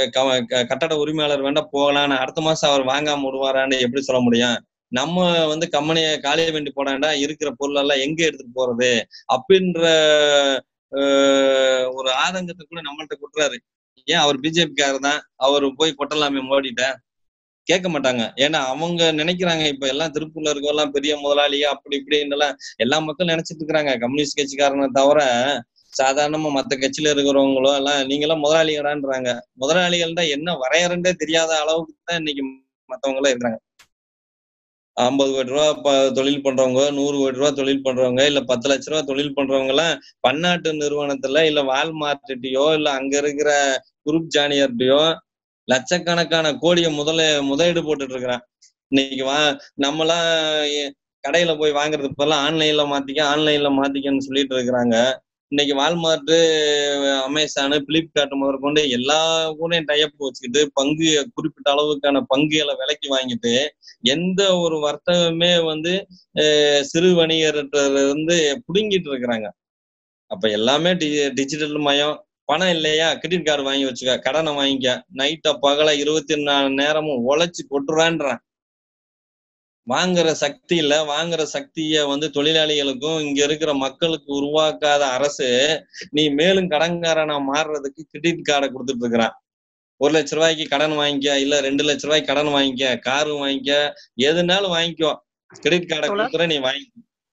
க- க- கட்டட உரிமையாளர் வேண்டாம் போகலான்னு அடுத்த மாசம் அவர் வாங்காம விடுவாரான்னு எப்படி சொல்ல முடியும்? நம்ம வந்து கம்பெனியை காலிய வேண்டி போடாண்டா இருக்கிற பொருள் எல்லாம் எங்க எடுத்துட்டு போறது? அப்படின்ற ஒரு ஆதங்கத்தை கூட நம்மள்ட்ட கொட்டுறாரு ஏன்? அவர் பிஜேபிக்காரர் தான் அவர் போய் கொட்டலாமே மோடிட்ட கேட்க மாட்டாங்க. ஏன்னா அவங்க நினைக்கிறாங்க இப்ப எல்லாம் திருப்பூர்ல இருக்கவெல்லாம் பெரிய முதலாளியா அப்படி இப்படின்னு எல்லாம் எல்லா மக்களும் நினைச்சிட்டு இருக்கிறாங்க. கம்யூனிஸ்ட் கட்சிக்காரனை தவிர சாதாரணமா மத்த கட்சியில இருக்கிறவங்களோ எல்லாம் நீங்க எல்லாம் முதலாளிகளான்றாங்க. முதலாளிகள் தான் என்ன? வரையறன்றே தெரியாத அளவுக்கு தான் இன்னைக்கு மத்தவங்க எல்லாம் இருக்கிறாங்க. ஐம்பது கோடி ரூபா தொழில் பண்றவங்க நூறு கோடி ரூபா தொழில் பண்றவங்க இல்ல பத்து லட்ச ரூபா தொழில் பண்றவங்க எல்லாம் பன்னாட்டு நிறுவனத்துல இல்ல வால்மார்ட்டையோ இல்ல அங்க இருக்கிற குரூப் ஜானியர்கிட்டயோ லட்சக்கணக்கான கோடியை முதல முதலீடு போட்டுட்டு இருக்கிறான் இன்னைக்கு வா நம்மளாம் கடையில போய் வாங்குறது இப்பெல்லாம் ஆன்லைன்ல மாத்திக்க ஆன்லைன்ல மாத்திக்கன்னு சொல்லிட்டு இருக்கிறாங்க இன்னைக்கு வால்மார்ட் அமேசானு பிளிப்கார்ட் முதற்கொண்டு எல்லா கூடயும் டைப் வச்சுக்கிட்டு பங்கு குறிப்பிட்ட அளவுக்கான பங்குகளை விலைக்கு வாங்கிட்டு எந்த ஒரு வர்த்தகமே வந்து சிறு வணிகர்கிட்ட இருந்து புடுங்கிட்டு இருக்கிறாங்க. அப்ப எல்லாமே டி டிஜிட்டல் மயம். பணம் இல்லையா? கிரெடிட் கார்டு வாங்கி வச்சுக்க கடனை வாங்கிக்க. நைட்ட பகல இருபத்தி நாலு நேரமும் உழைச்சி கொட்டுறான்றான். வாங்குற சக்தி இல்ல. வாங்குற சக்திய வந்து தொழிலாளிகளுக்கும் இங்க இருக்கிற மக்களுக்கு உருவாக்காத அரசு நீ மேலும் கடன்காரனா மாறுறதுக்கு கிரெடிட் கார்டை கொடுத்துட்டு இருக்கிறான். ஒரு லட்ச ரூபாய்க்கு கடன் வாங்கிக்க இல்ல ரெண்டு லட்ச ரூபாய்க்கு கடன் வாங்கிக்க காரு வாங்கிக்க எதுனாலும் வாங்கிக்கோ. கிரெடிட் கார்டை. கொடுக்குற நீ வாங்கி